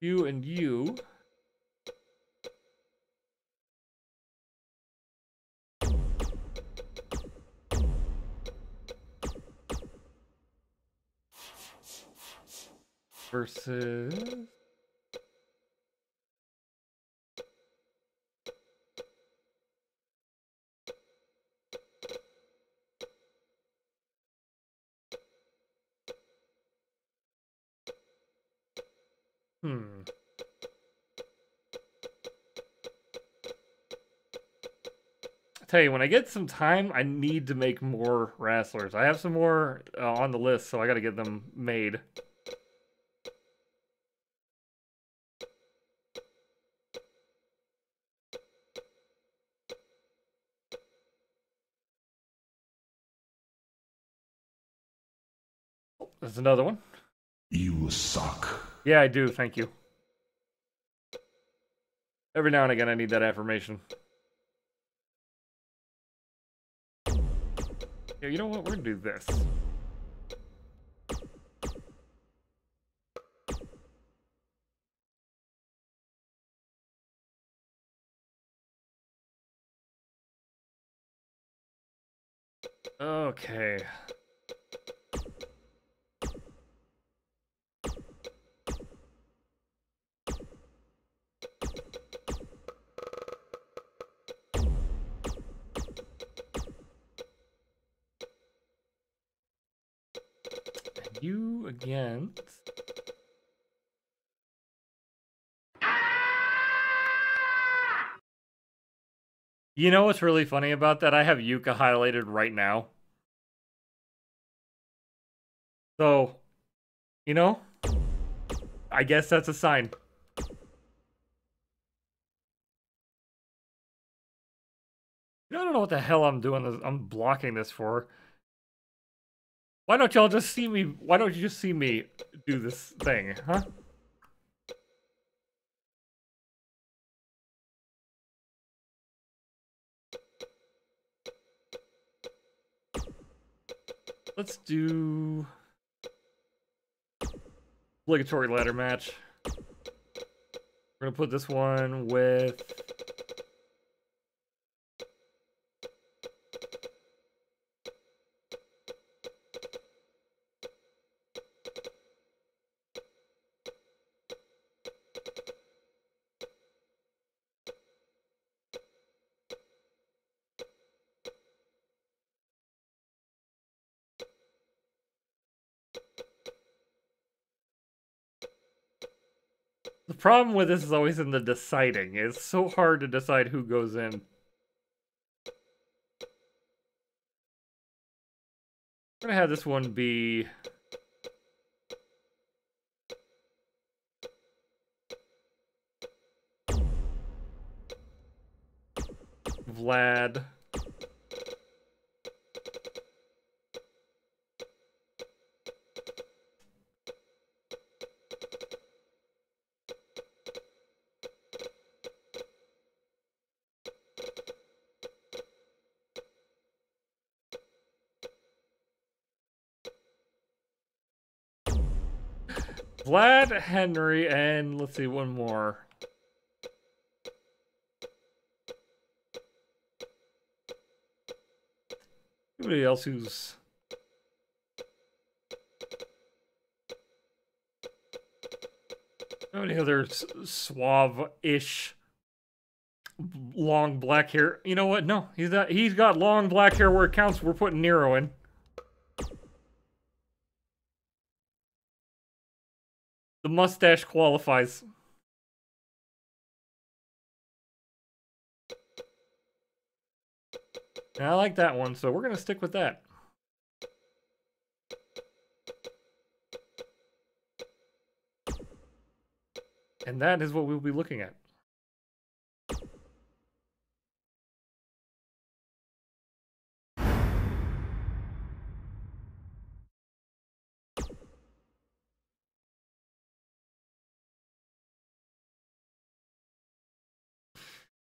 You and you. Versus. Tell you, when I get some time, I need to make more wrestlers. I have some more uh, on the list, so I got to get them made. There's another one. You suck. Yeah, I do. Thank you. Every now and again, I need that affirmation. Yeah, you know what? We're gonna do this. Okay. You against. You know what's really funny about that? I have Euka highlighted right now. So, you know, I guess that's a sign. I don't know what the hell I'm doing. This. I'm blocking this for. Why don't y'all just see me? Why don't you just see me do this thing, huh? Let's do obligatory ladder match. We're gonna put this one with problem with this is always in the deciding. It's so hard to decide who goes in. I'm gonna have this one be Vlad. Vlad, Henry, and let's see, one more. Anybody else who's any other suave-ish long black hair? You know what? No, he's not. He's got long black hair where it counts. We're putting Nero in. The mustache qualifies. I like that one, so we're gonna stick with that. And that is what we'll be looking at.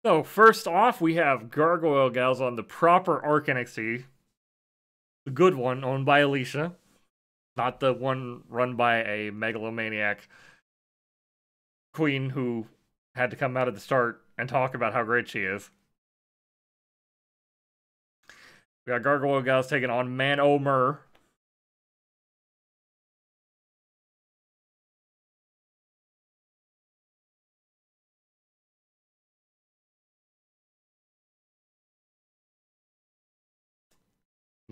So first off, we have Gargoyle Gals on the proper Arc NXT, the good one owned by Alicia, not the one run by a megalomaniac queen who had to come out at the start and talk about how great she is. We got Gargoyle Gals taking on Man-O-Mer.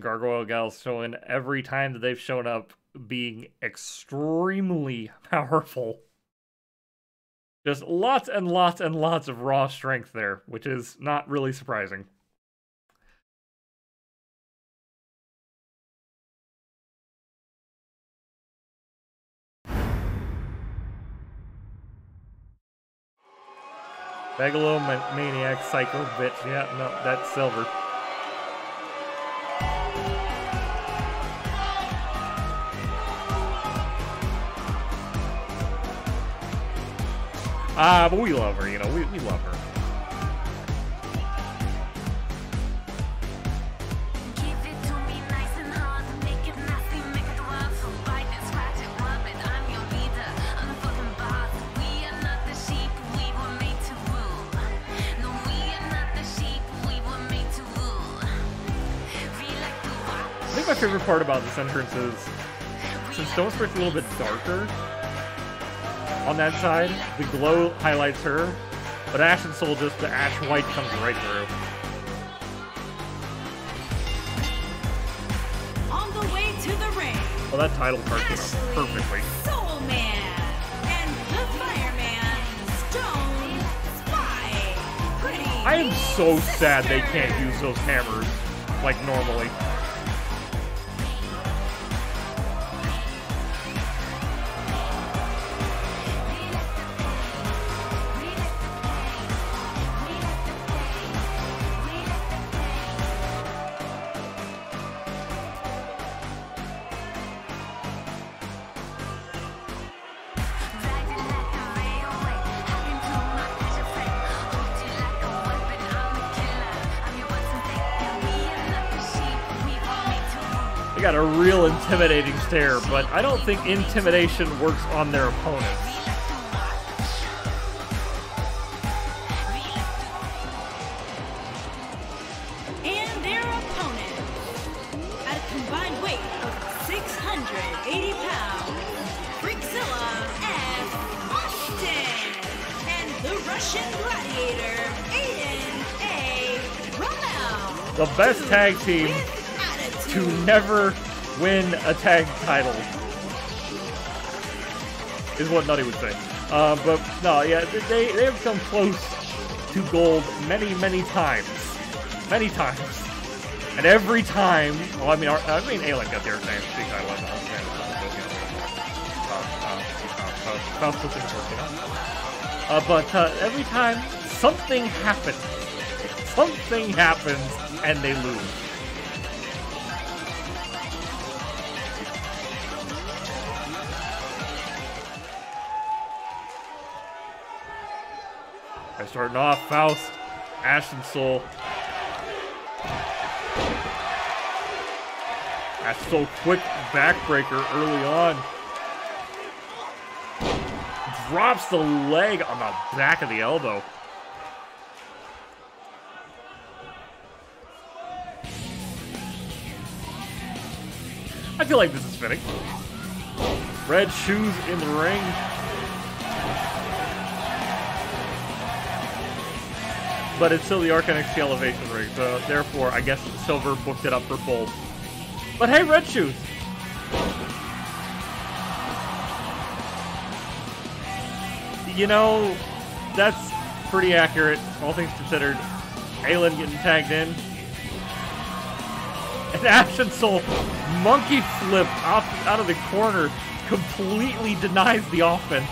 Gargoyle Gals showing every time that they've shown up being extremely powerful. Just lots and lots and lots of raw strength there, which is not really surprising. Megalomaniac psycho bitch. Yeah, no, that's silver. The but we love her, you know, We like to watch. I think my favorite part about this entrance is since Stone Spirit's a little bit darker on that side, the glow highlights her, but Ash and Soul just the ash white comes right through. On the way to the ring, Well, that title card came perfectly. Soul Man and the Fireman Stone Spy. Pretty I am so sad they can't use those hammers like normally. Stare, but I don't think intimidation works on their opponents. and their opponent at a combined weight of 680 pounds, and Austin, and the Russian gladiator Aiden A. Rommel. The best tag team to never win a tag title is what Nutty would say. Uh, but no, yeah, they they have come close to gold many many times, many times, and every time. Well, I mean, our, I mean, Aelin got their name. I uh, uh, was. Uh, but uh, every time something happens, something happens, and they lose. Starting off, Faust, Ashton Soul. Ash Soul quick backbreaker early on. Drops the leg on the back of the elbow. I feel like this is fitting. Red shoes in the ring. But it's still the Arc NXT Elevation ring, so therefore, I guess Silver booked it up for full. But hey, Red Shoes! You know, that's pretty accurate, all things considered. Aelin getting tagged in. And Ash and Soul monkey flip out, out of the corner completely denies the offense.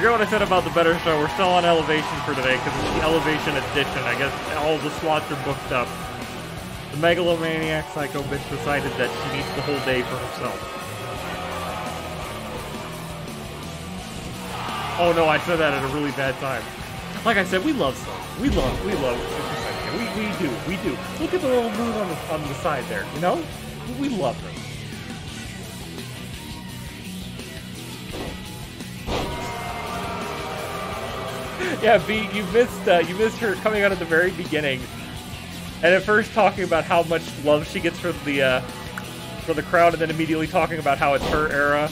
Forget what I said about the better show. We're still on Elevation for today because it's the Elevation edition. I guess all the slots are booked up. The megalomaniac psycho bitch decided that she needs the whole day for herself. Oh no, I said that at a really bad time. Like I said, we love Sonic. We love, we love. We, we do, we do. Look at the little moon on the on the side there. You know, we love her. yeah, B, you missed uh, you missed her coming out at the very beginning, and at first talking about how much love she gets from the uh, from the crowd, and then immediately talking about how it's her era,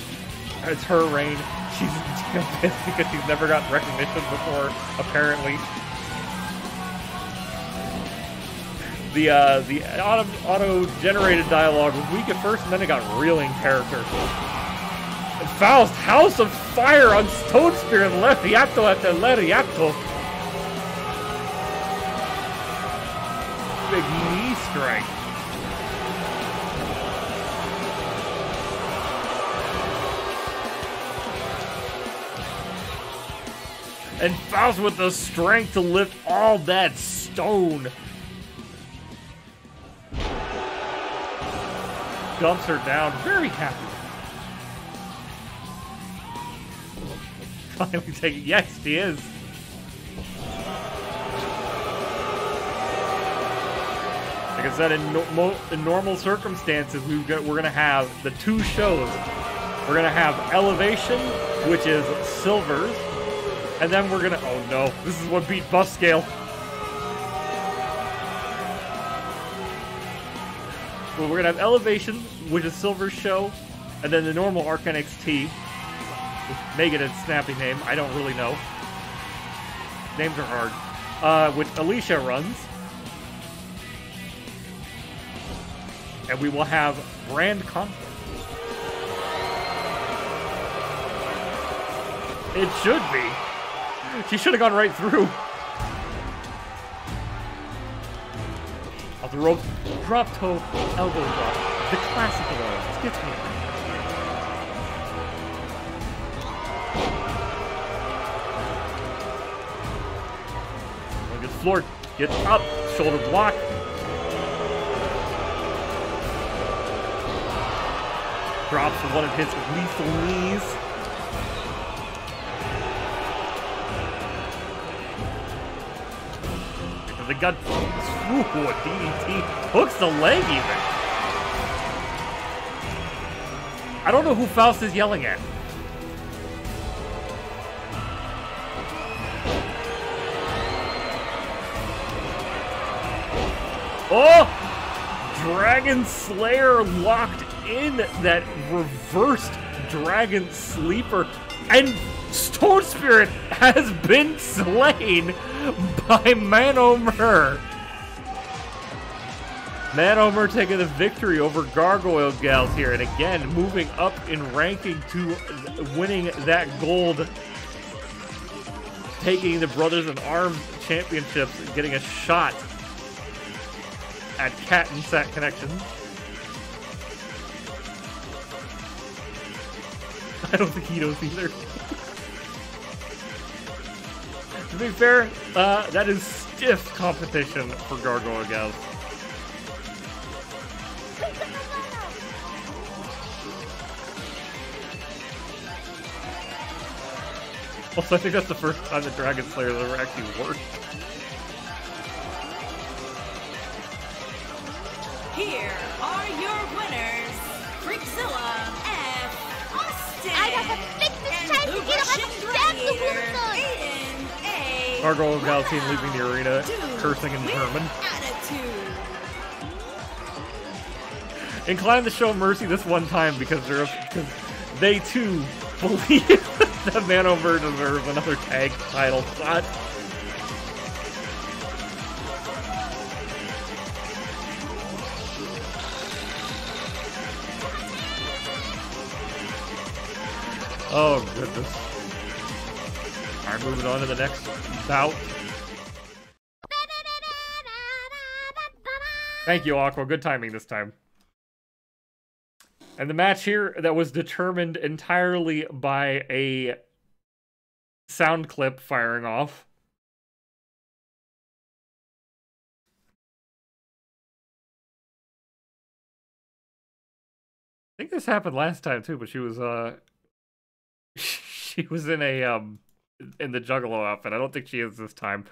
it's her reign. She's pissed because she's never gotten recognition before, apparently. The uh, the auto auto generated dialogue was weak at first, and then it got real in character. Faust, House of Fire on Stone Spirit, Leriato after Leriato. Big knee strike. And Faust with the strength to lift all that stone. Dumps her down, very happy. Finally taking. Yes, he is. Like I said, in, no, in normal circumstances, got, we're going to have the two shows. We're going to have Elevation, which is Silvers, and then we're going to. Oh no, this is what beat Buff Scale. Well, we're going to have Elevation, which is Silver's show, and then the normal Arc NXT, Megan a snappy name. I don't really know. Names are hard. Uh, which Alicia runs. And we will have brand conflict. It should be. She should have gone right through. Off the rope, drop toe, elbow drop. The classical one. Gets me. Gets floored. Gets up. Shoulder block. Drops one of his lethal knees. The gut. Ooh, a DDT. Hooks the leg even. I don't know who Faust is yelling at. Dragon Slayer locked in that reversed Dragon Sleeper. And Stone Spirit has been slain by Man-O-Mer. Man-O-Mer taking the victory over Gargoyle Gals here. And again, moving up in ranking to winning that gold. Taking the Brothers in Arms Championships, getting a shot at Cat and Sat Connection. I don't think he knows either. to be fair, uh, that is stiff competition for Gargoyle Gals. Also, I think that's the first time that Dragon Slayer ever actually worked. Gargoyle Gal team leaving the arena, cursing in with German. Attitude. Inclined to show mercy this one time because they're because they too believe that Manover deserves another tag title shot. Oh goodness. Alright, moving on to the next bout. Thank you, Aqua. Good timing this time. And the match here that was determined entirely by a sound clip firing off. I think this happened last time too, but she was uh she was in a um in the juggalo outfit. I don't think she is this time.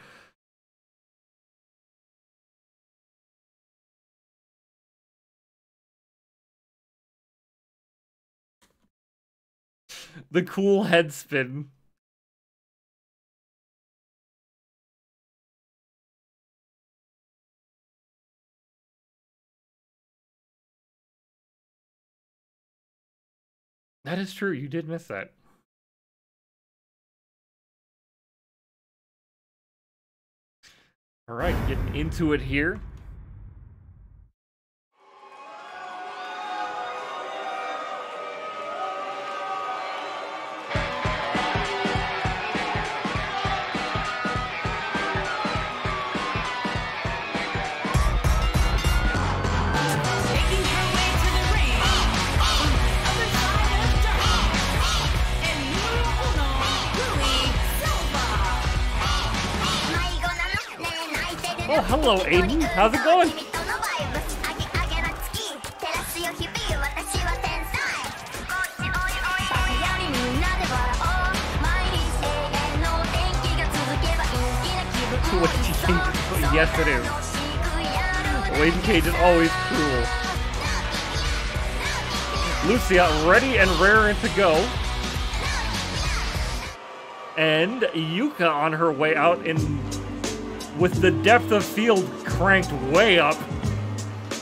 The cool head spin. That is true. You did miss that. All right, getting into it here. Hello, Aiden. How's it going? What did you think? Yes, it is. Lady oh, Cage is always cool. Lucia ready and raring to go. And Euka on her way out in with the depth of field cranked way up.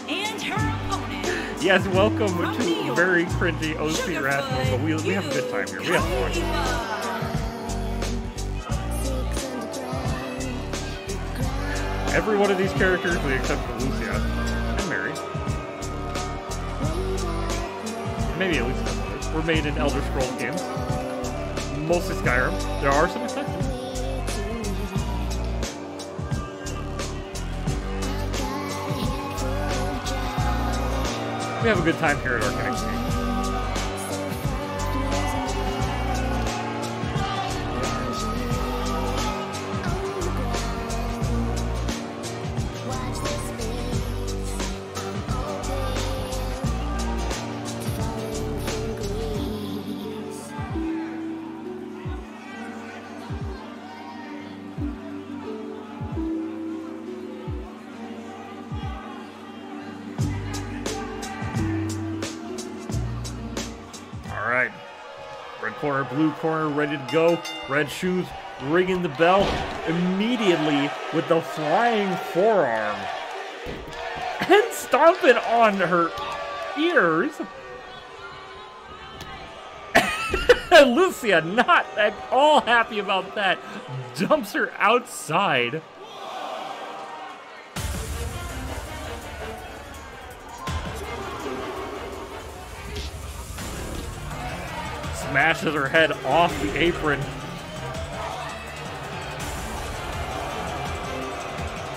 And her opponent, Yes, welcome From to York, very cringy OC Rasmus, but we, we have a good time here. We have fun. Every one of these characters, with the exception of Lucia, and Mary, maybe at least a couple others, were made in Elder Scrolls games. Mostly Skyrim. There are some We have a good time here at Arcanic Street. Corner, ready to go. Red shoes, ringing the bell immediately with the flying forearm. And stomping on her ears. Lucia, not at all happy about that, dumps her outside. Smashes her head off the apron.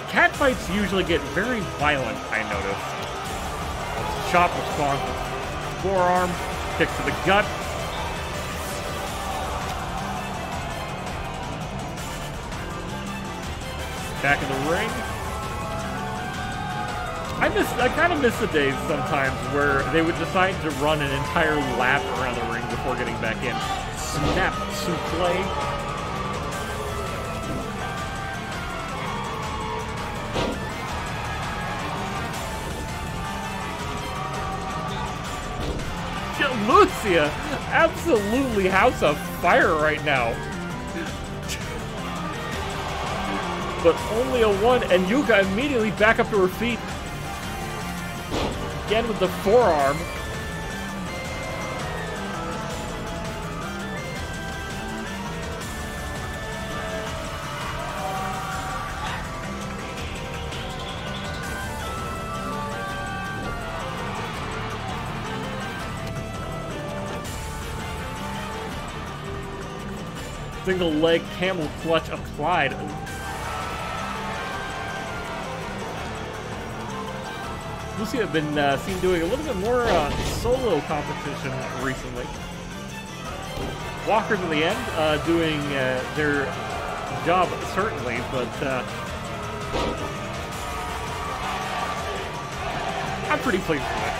Cat fights usually get very violent, I notice. Chop response with forearm, kick to the gut. Back in the ring. I miss. I kind of miss the days sometimes where they would decide to run an entire lap around the ring before getting back in. Snap souffle. Lucia, absolutely house of fire right now. But only a one, and Euka immediately back up to her feet. Again with the forearm. Single leg camel clutch applied. Lucy have been uh, seen doing a little bit more uh, solo competition recently. Walkers in the end uh, doing uh, their job certainly, but uh, I'm pretty pleased with it.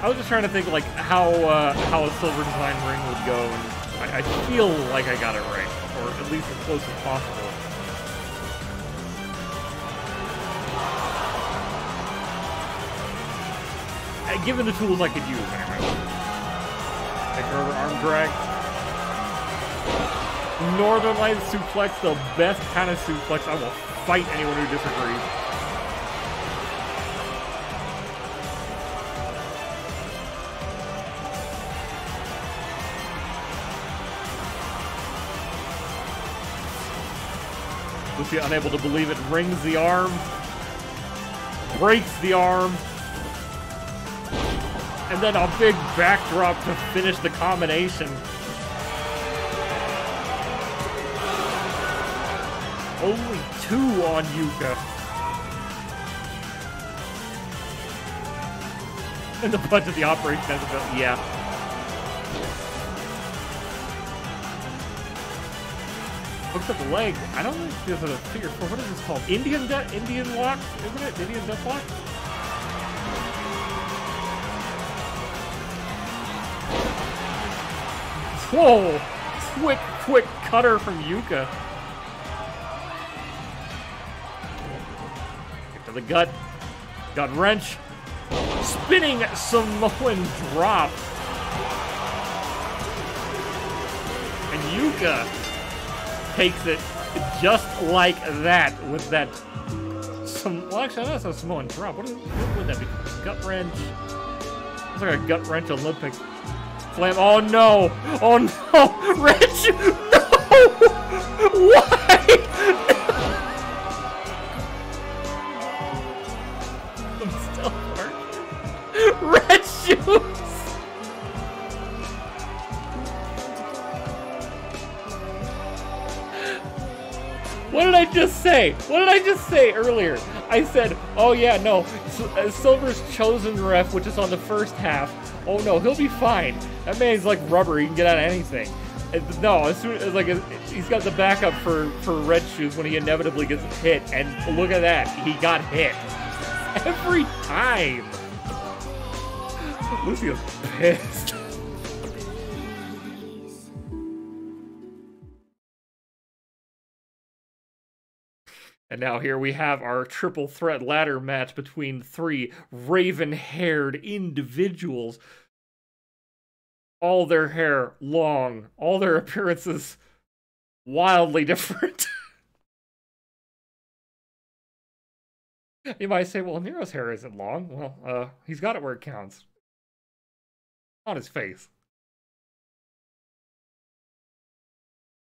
I was just trying to think like how uh, how a silver design ring would go, and I, I feel like I got it right, or at least as close as possible. Given the tools I could use, anyway. Take over arm drag. Northern Light suplex, the best kind of suplex. I will fight anyone who disagrees. Lucia unable to believe it, rings the arm, breaks the arm, and then a big backdrop to finish the combination. Only two on Euka. And the budget, the operation has a bit, yeah. Looks at the leg. I don't think there's a figure four. What is this called? Indian de- Indian lock? Isn't it? Indian death lock? Whoa! Quick, quick cutter from Euka. Get to the gut. Gut wrench. Spinning Samoan drop. And Euka takes it just like that with that. Some well, actually, that's a Samoan drop. What, is, what would that be? Gut wrench. It's like a gut wrench Olympic Oh no! Oh no! Wrench! No! Why? I'm still hurt. Red shoes! What did I just say? What did I just say earlier? I said, oh yeah, no, uh, Silver's chosen ref, which is on the first half. Oh no, he'll be fine. That man's like rubber; he can get out of anything. And no, as soon as like uh, he's got the backup for for red shoes when he inevitably gets hit, and look at that, he got hit every time. Lucia's pissed. And now here we have our triple threat ladder match between three raven haired individuals. All their hair long, all their appearances wildly different. you might say, well, Nero's hair isn't long. Well, uh, he's got it where it counts on his face.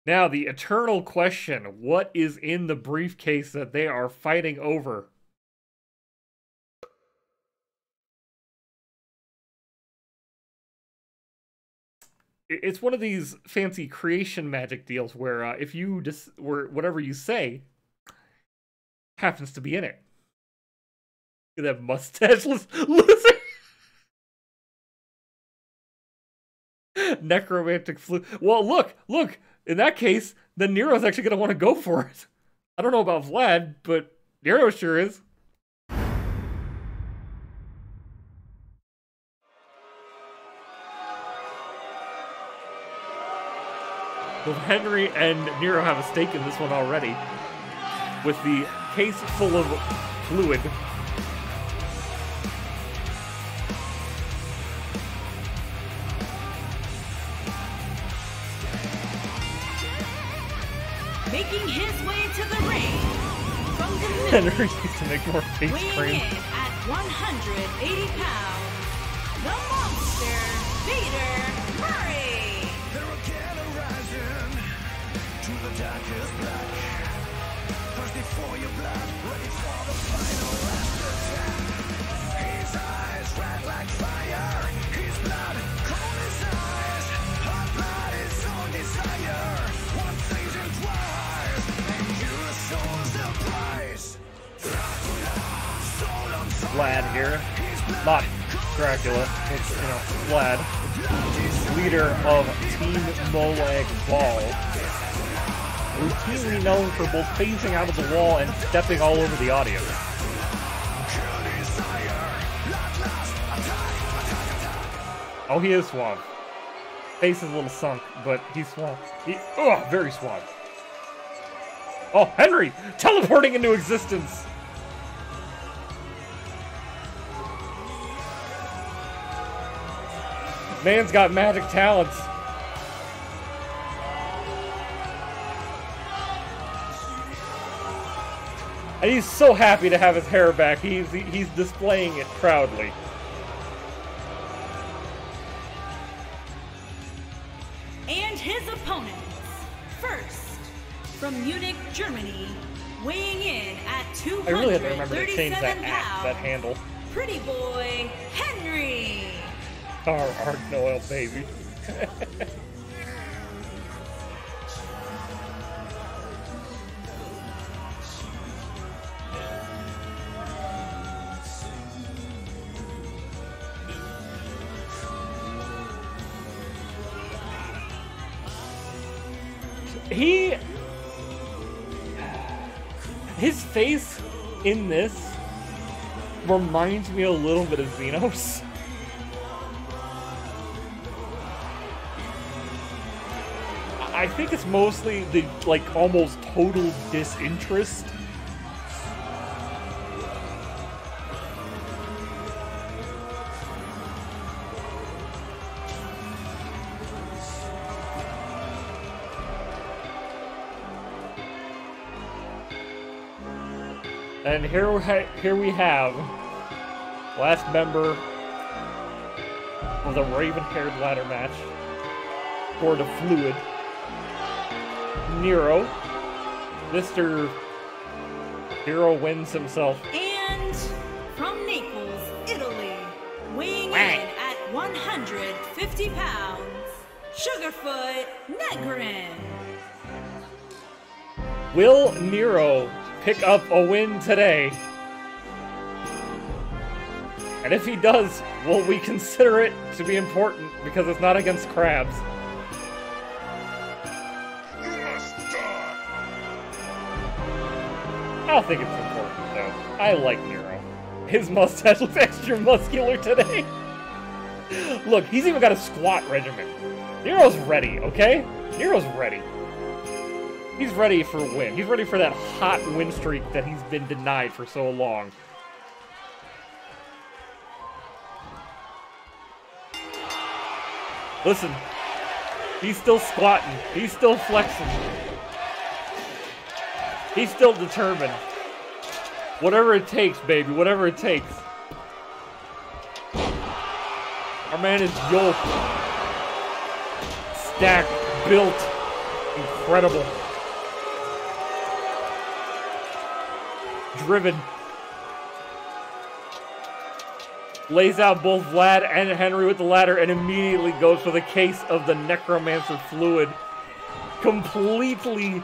Now, the eternal question what is in the briefcase that they are fighting over? It's one of these fancy creation magic deals where uh, if you just where whatever you say happens to be in it. Look at that mustacheless loser. Necromantic flu. Well, look, look. In that case, then Nero's actually going to want to go for it. I don't know about Vlad, but Nero sure is. Well, Henry and Nero have a stake in this one already. With the case full of fluid. From the Henry middle, needs to make more face cream. Vlad here. Not Dracula, it's, you know, Vlad, leader of Team Molag Bal. Routinely known for both phasing out of the wall and stepping all over the audience. Oh, he is suave. Face is a little sunk, but he's suave. He, oh, very suave. Oh, Henry! Teleporting into existence! Man's got magic talents. And he's so happy to have his hair back. He's he's displaying it proudly. And his opponents. First, from Munich, Germany, weighing in at 237 I really had to remember to change that act, that handle. Pretty boy Henry. Our Noel baby. he his face in this reminds me a little bit of Xenos. I think it's mostly the like almost total disinterest. And here we here we have last member of the raven-haired ladder match for the fluid. Nero. Mr. Hero wins himself. And from Naples, Italy, weighing in at 150 pounds, Sugarfoot Negrin. Will Nero pick up a win today? And if he does, will we consider it to be important because it's not against crabs? I don't think it's important though. I like Nero. His mustache looks extra muscular today. Look, he's even got a squat regimen. Nero's ready, okay? Nero's ready. He's ready for win. He's ready for that hot win streak that he's been denied for so long. Listen, he's still squatting. He's still flexing. He's still determined. Whatever it takes, baby. Whatever it takes. Our man is yoked. Stacked, built, incredible. Driven. Lays out both Vlad and Henry with the ladder and immediately goes for the case of the Necromancer fluid. Completely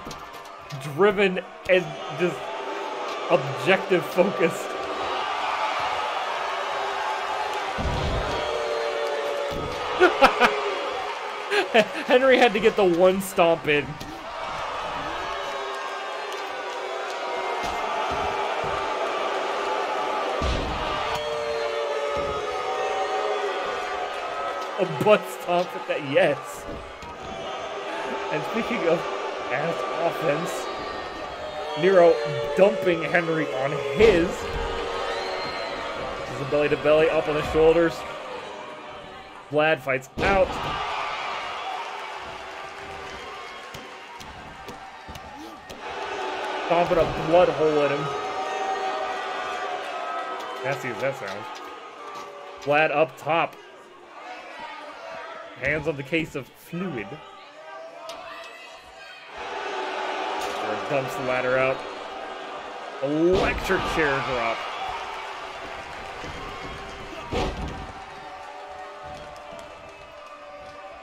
driven and just objective focused. Henry had to get the one stomp in. A butt stomp at that, yes. And speaking of ass offense, Nero dumping Henry on his. This is a belly to belly, up on the shoulders. Vlad fights out. Stomping a blood hole in him. Nasty as that sounds. Vlad up top. Hands on the case of fluid. Dumps the ladder out. Electric chair drop.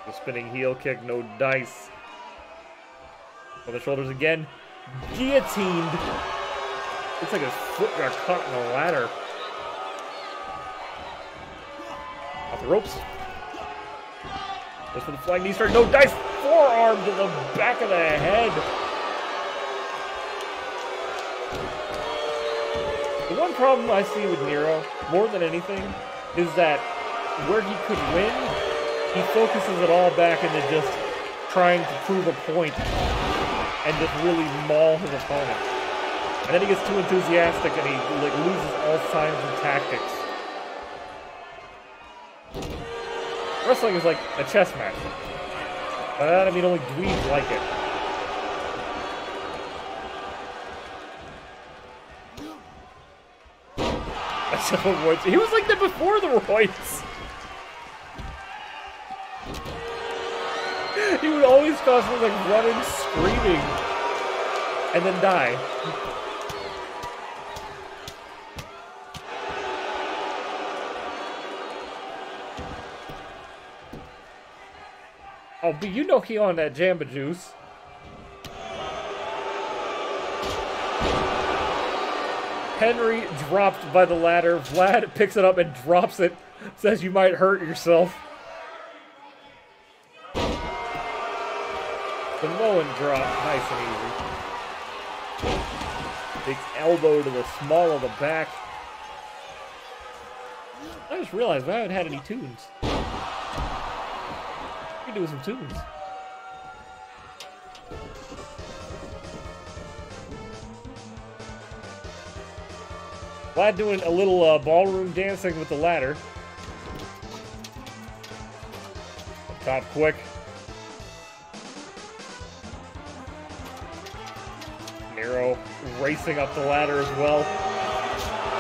The spinning heel kick, no dice. On the shoulders again. Guillotined. Looks like his foot got caught in the ladder. Off the ropes. Goes for the flying knee strike. No dice. Forearm to the back of the head. Problem I see with Nero, more than anything, is that where he could win, he focuses it all back into just trying to prove a point and just really maul his opponent. And then he gets too enthusiastic and he like loses all signs of tactics. Wrestling is like a chess match. That I mean only dweebs like it. He was like that before the Royce. He would always constantly like running, screaming, and then die. Oh, but you know he on that Jamba Juice. Henry dropped by the ladder. Vlad picks it up and drops it. Says you might hurt yourself. Samoan drop, nice and easy. Big elbow to the small of the back. I just realized I haven't had any tunes. We can do some tunes. Vlad doing a little uh, ballroom dancing with the ladder. Top quick. Nero racing up the ladder as well.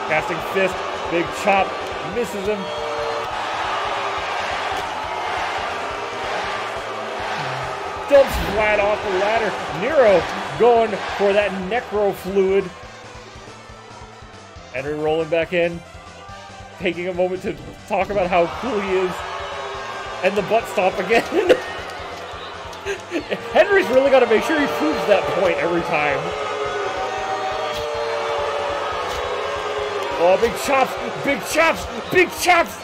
Casting fist, big chop, misses him. Dumps Vlad off the ladder. Nero going for that necro fluid. Henry rolling back in, taking a moment to talk about how cool he is, and the butt stop again. Henry's really got to make sure he proves that point every time. Oh, big chops, big chops, big chops!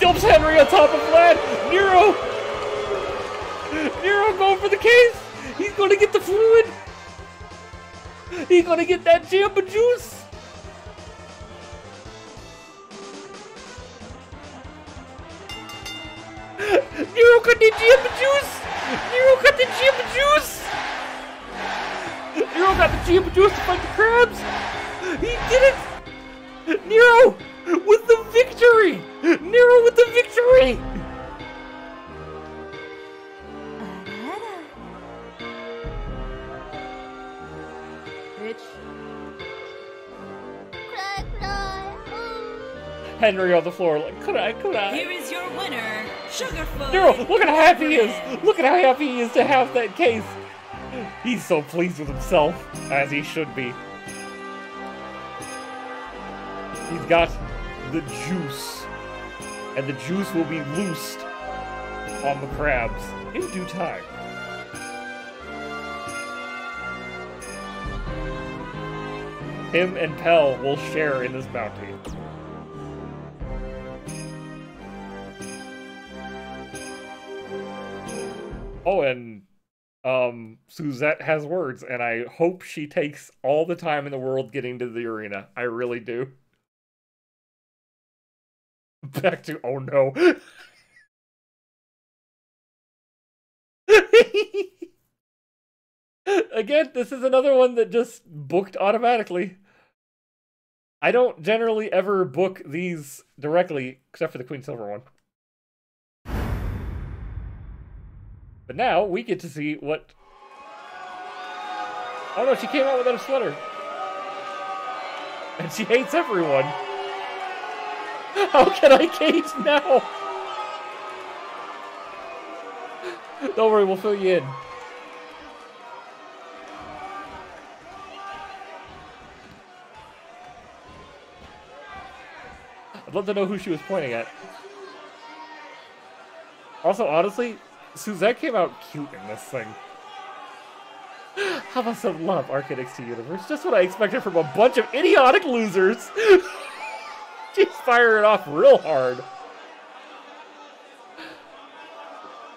Dumps Henry on top of Vlad. Nero! Nero going for the case! He's going to get the fluid! He's gonna get that Jamba Juice! Henry on the floor, like, could I, could I? Here is your winner, Sugarfoot. Nero, look at how happy he is! Look at how happy he is to have that case! He's so pleased with himself, as he should be. He's got the juice, and the juice will be loosed on the crabs in due time. Him and Pell will share in this bounty. And um, Suzette has words, and I hope she takes all the time in the world getting to the arena. I really do. Back to oh no. Again, this is another one that just booked automatically. I don't generally ever book these directly, except for the Queen Silver one. But now we get to see what. Oh no, she came out without a sweater. And she hates everyone. How can I cage now? Don't worry, we'll fill you in. I'd love to know who she was pointing at. Also, honestly, Suzette came out cute in this thing. How about some love, Arc NXT Universe? Just what I expected from a bunch of idiotic losers. She's firing it off real hard.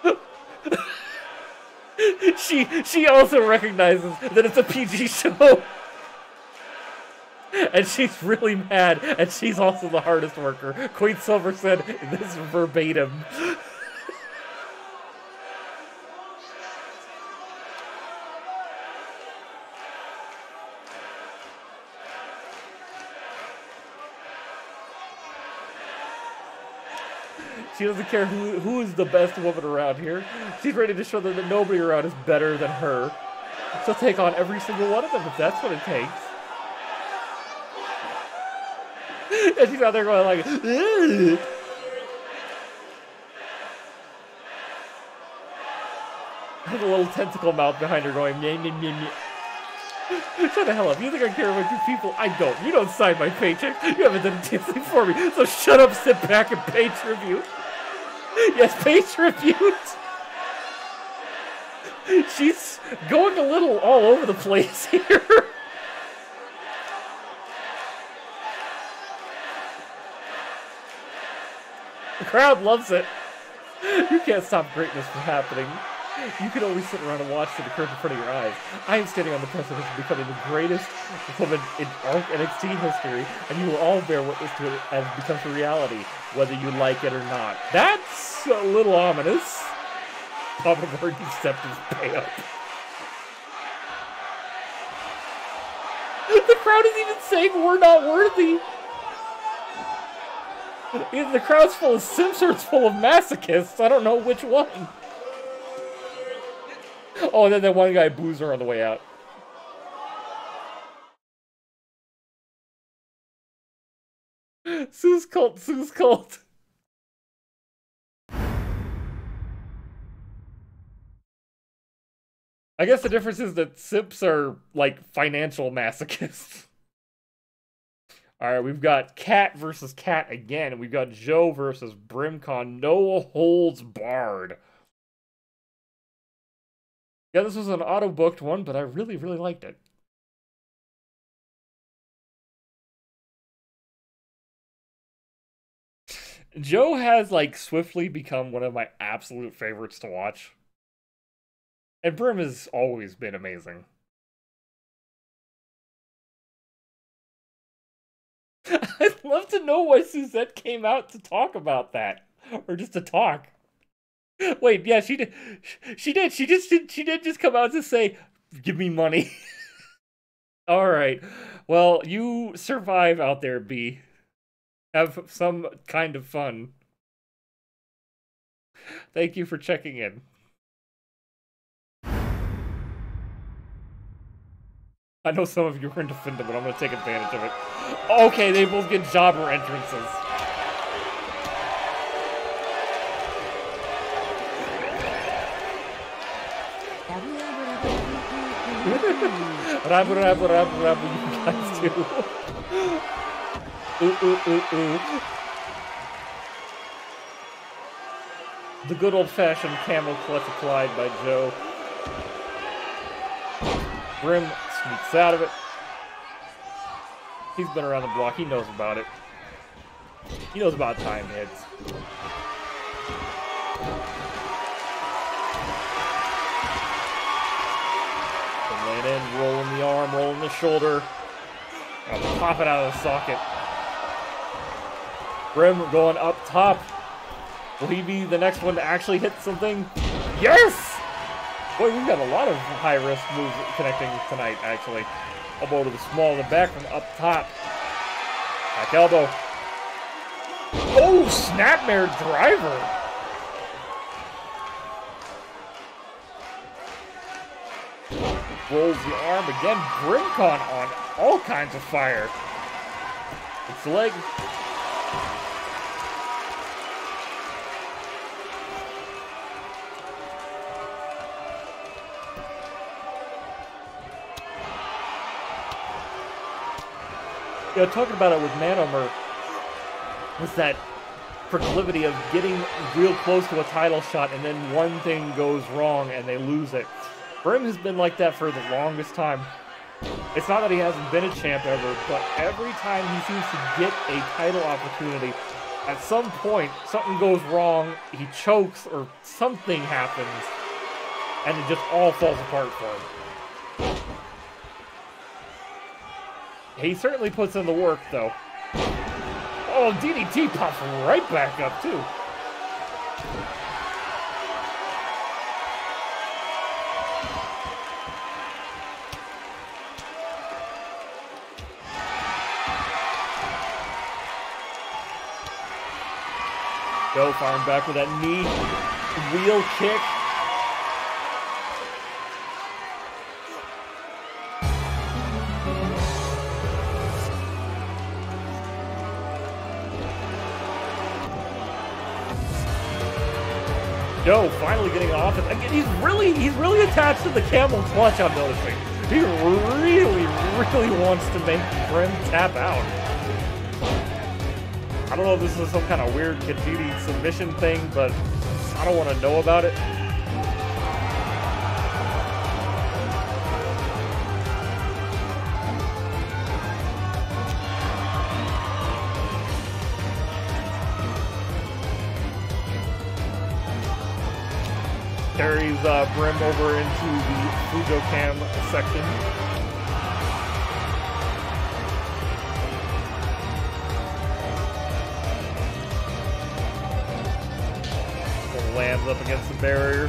she she also recognizes that it's a PG show. And she's really mad, and she's also the hardest worker. Queen Silver said this verbatim. Doesn't care who who is the best woman around here. She's ready to show them that nobody around is better than her. She'll take on every single one of them if that's what it takes. And she's out there going like, "Ugh." With a little tentacle mouth behind her going, meh, meh, meh, meh. Shut the hell up. You think I care about you people? I don't. You don't sign my paycheck. You haven't done a thing for me. So shut up, sit back, and pay tribute. Yes, pay tribute. She's going a little all over the place here. The crowd loves it. You can't stop greatness from happening. You can always sit around and watch it occur in front of your eyes. I am standing on the precipice of becoming the greatest woman in ARC NXT history, and you will all bear witness to it as it becomes a reality, whether you like it or not. That's a little ominous. Papa stepped his pay up. The crowd is even saying we're not worthy. Either the crowd's full of Sims or it's full of masochists. I don't know which one. Oh, and then that one guy boos her on the way out. Sue's cult, Sue's cult. I guess the difference is that Sips are like financial masochists. All right, we've got Cat versus Cat again, and we've got Jo versus Brimcon. No holds barred. Yeah, this was an auto booked one, but I really, really liked it. Jo has like swiftly become one of my absolute favorites to watch. And Brim has always been amazing. I'd love to know why Suzette came out to talk about that. Or just to talk. Wait, yeah, she did. She did. She just did. She did just come out to say, "Give me money." All right. Well, you survive out there, B. Have some kind of fun. Thank you for checking in. I know some of you are into Findom, but I'm going to take advantage of it. Okay, they both get jobber entrances. You guys ooh, ooh, ooh, ooh. The good old fashioned camel clutch applied by Jo. Brim sneaks out of it. He's been around the block. He knows about it. He knows about time hits. Rolling the arm, rolling the shoulder. I'll pop it out of the socket. Brim going up top. Will he be the next one to actually hit something? Yes! Boy, we've got a lot of high-risk moves connecting tonight, actually. Elbow to the small of the back from up top. Back elbow. Oh, snapmare driver. Rolls the arm again. Brimcon on all kinds of fire. It's the leg. you know, talking about it with Man-O-Mer was that proclivity of getting real close to a title shot and then one thing goes wrong and they lose it. Brim has been like that for the longest time. It's not that he hasn't been a champ ever, but every time he seems to get a title opportunity, at some point something goes wrong, he chokes or something happens, and it just all falls apart for him. He certainly puts in the work, though. Oh, DDT pops right back up, too. Go firing back with that knee wheel kick. Jo finally getting off. Again, he's really he's really attached to the camel clutch, I'm noticing. He really, really wants to make Brim tap out. I don't know if this is some kind of weird Khajiit submission thing, but I don't want to know about it. Carries uh, Brim over into the Fujo Cam section. Up against the barrier.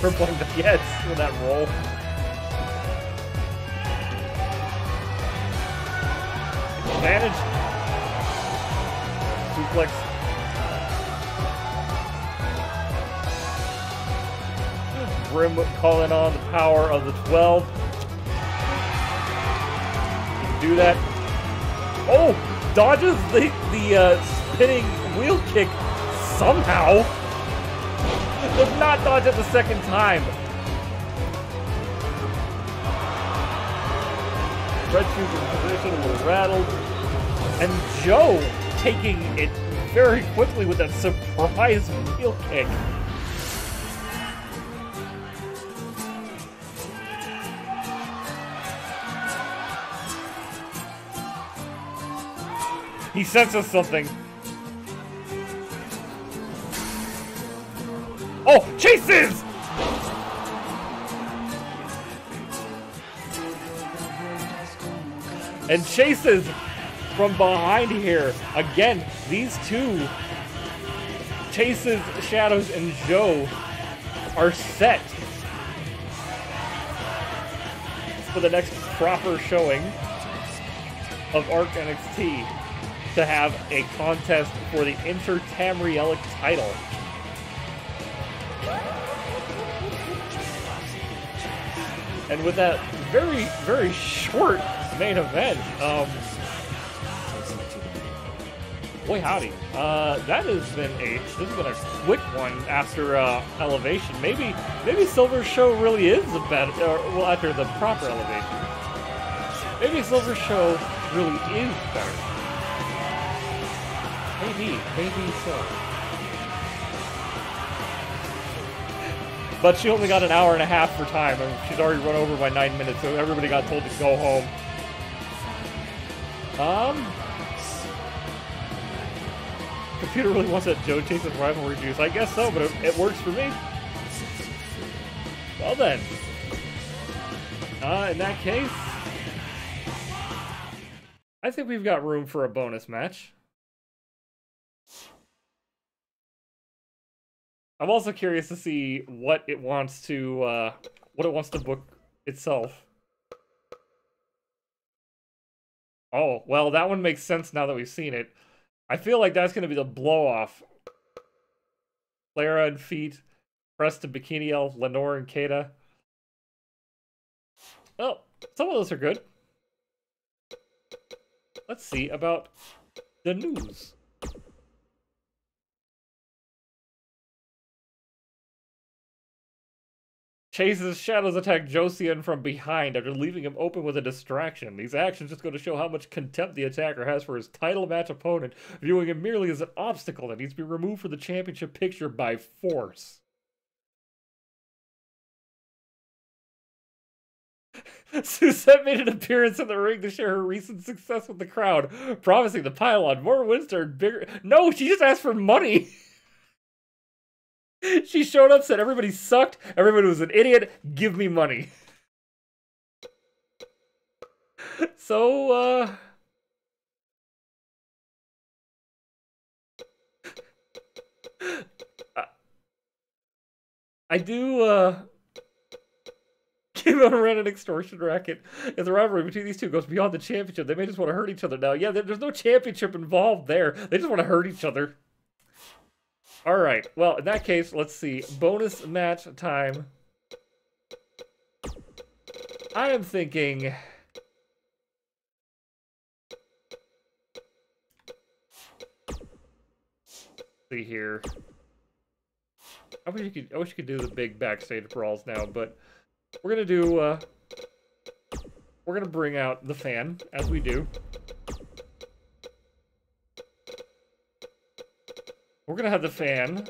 Tripling the yes with that roll. Advantage. Suplex. Brim calling on the power of the 12. You can do that. Oh! Dodges the, the uh, spinning wheel kick somehow. Does not dodge it the second time. Red Shoes in position, a little rattled. And Jo taking it very quickly with that surprise wheel kick. He senses something. Oh, chases! And chases from behind here. Again, these two, Chases, Shadows, and Jo, are set for the next proper showing of Arc NXT to have a contest for the Inter Tamrielic title. And with that very, very short main event, um, boy howdy, uh, that has been a this has been a quick one after uh, elevation. Maybe, maybe Silver Show really is better, or, well, after the proper elevation. Maybe Silver Show really is better. Maybe, so. But she only got an hour and a half for time, and she's already run over by nine minutes, so everybody got told to go home. Um, computer really wants that Jo chases rivalry juice. I guess so, but it, it works for me. Well then, uh, in that case, I think we've got room for a bonus match. I'm also curious to see what it wants to uh, what it wants to book itself. Oh, well, that one makes sense now that we've seen it. I feel like that's going to be the blow off. Clara and Phete, Preston to Bikini Elf, Lenore and Kata. Well, some of those are good. Let's see about the news. Chases Shadow's attack Josian from behind after leaving him open with a distraction. These actions just go to show how much contempt the attacker has for his title match opponent, viewing him merely as an obstacle that needs to be removed from the championship picture by force. Suzette made an appearance in the ring to share her recent success with the crowd, promising the pylon more wins to earn bigger. No, she just asked for money. she showed up, said everybody sucked, everybody was an idiot, give me money. So, uh. I- do, uh. Game on ran an extortion racket. If the rivalry between these two goes beyond the championship, they may just want to hurt each other now. Yeah, there's no championship involved there. They just want to hurt each other. All right. Well, in that case, let's see. Bonus match time. I am thinking. See here. I wish you could. I wish you could do the big backstage brawls now, but we're gonna do. Uh, we're gonna bring out the fan as we do. We're gonna have the fan.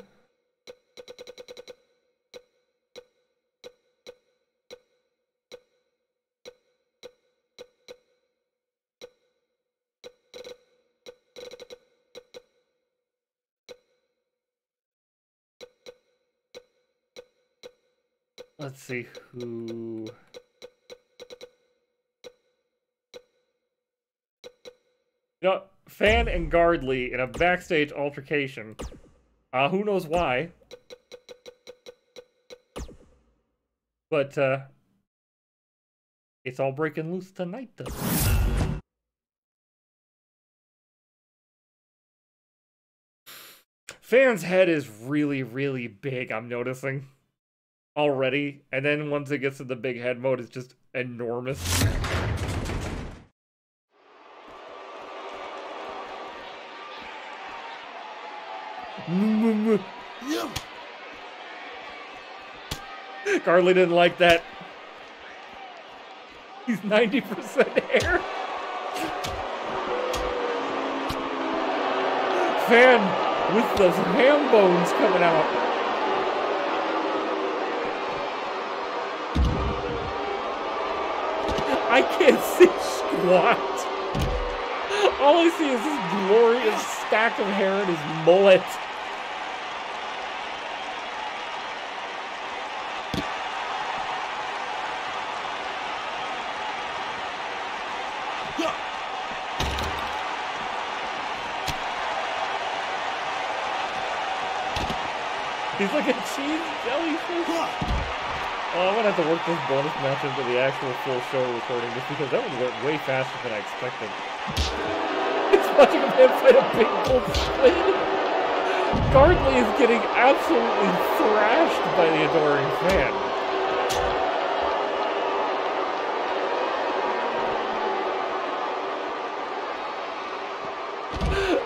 Let's see who. You know, Fan and Guardly in a backstage altercation. Uh, who knows why? But, uh, it's all breaking loose tonight, though. Fan's head is really, really big, I'm noticing. Already. And then once it gets to the big head mode, it's just enormous. Carly didn't like that. He's 90% hair. Fan with those ham bones coming out. I can't see squat. All I see is this glorious stack of hair and his mullet. He's like a cheese jellyfish. Oh, I'm gonna have to work this bonus match into the actual full show recording just because that one went way faster than I expected. It's watching a man fight a big bull squid. Guardly is getting absolutely thrashed by the adoring fan.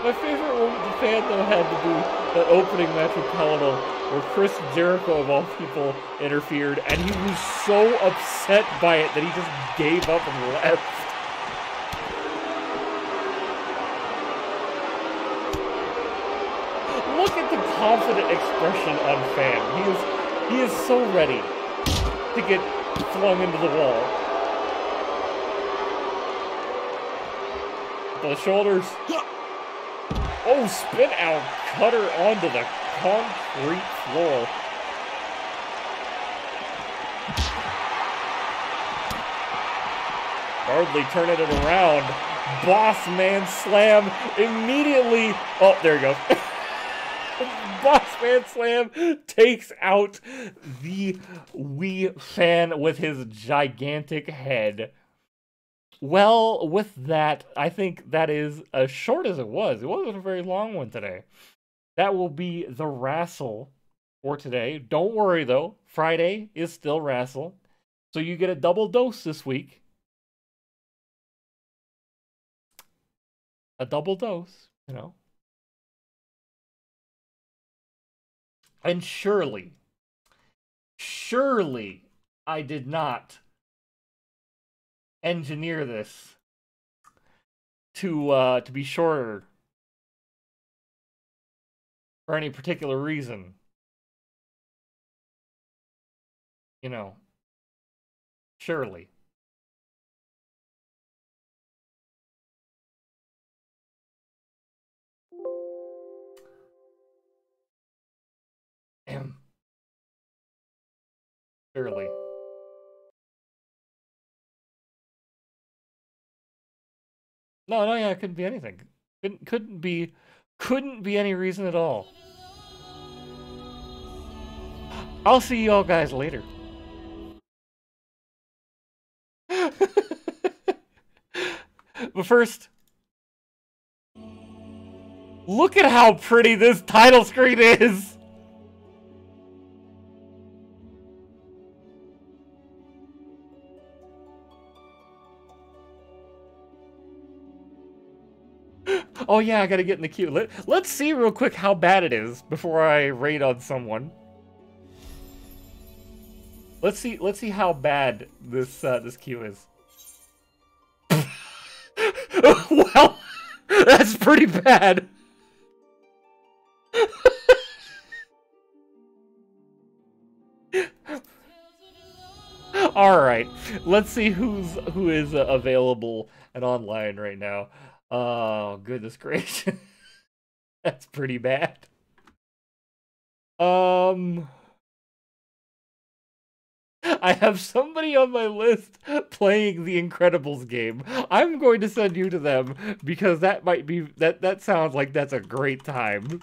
My favorite though had to be the opening match with Pelado, where Chris Jericho of all people interfered, and he was so upset by it that he just gave up and left. Look at the confident expression on Fan. He is he is so ready to get flung into the wall. The shoulders. Oh, spin out cutter onto the concrete floor. Hardly turning it around. Boss man slam immediately. Oh, there you go. Boss man slam takes out the wee fan with his gigantic head. Well, with that, I think that is as short as it was. It wasn't a very long one today. That will be the wrestle for today. Don't worry though, Friday is still wrestle. So you get a double dose this week. A double dose, you know. And surely, surely I did not engineer this to uh to be shorter for any particular reason. You know, surely. Surely. No, no, yeah, it couldn't be anything. Couldn't couldn't be couldn't be any reason at all. I'll see y'all guys later. but first, look at how pretty this title screen is. Oh yeah, I gotta get in the queue. Let, let's see real quick how bad it is before I raid on someone. Let's see. Let's see how bad this uh, this queue is. well, that's pretty bad. All right, let's see who's who is available and online right now. Oh goodness gracious, that's pretty bad. Um. I have somebody on my list playing the Incredibles game. I'm going to send you to them because that might be that that sounds like that's a great time.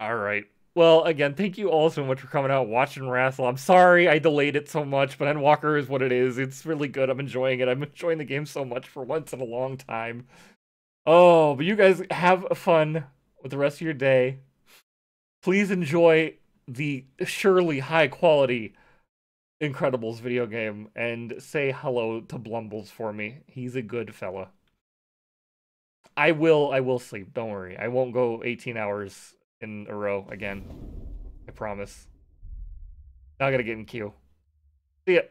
All right. Well, again, thank you all so much for coming out watching Wrestle. I'm sorry I delayed it so much, but Endwalker is what it is. It's really good. I'm enjoying it. I'm enjoying the game so much for once in a long time. Oh, but you guys have fun with the rest of your day. Please enjoy the surely high quality Incredibles video game and say hello to Blumbles for me. He's a good fella. I will I will sleep, don't worry. I won't go 18 hours in a row again. I promise. Now I gotta get in queue. See ya.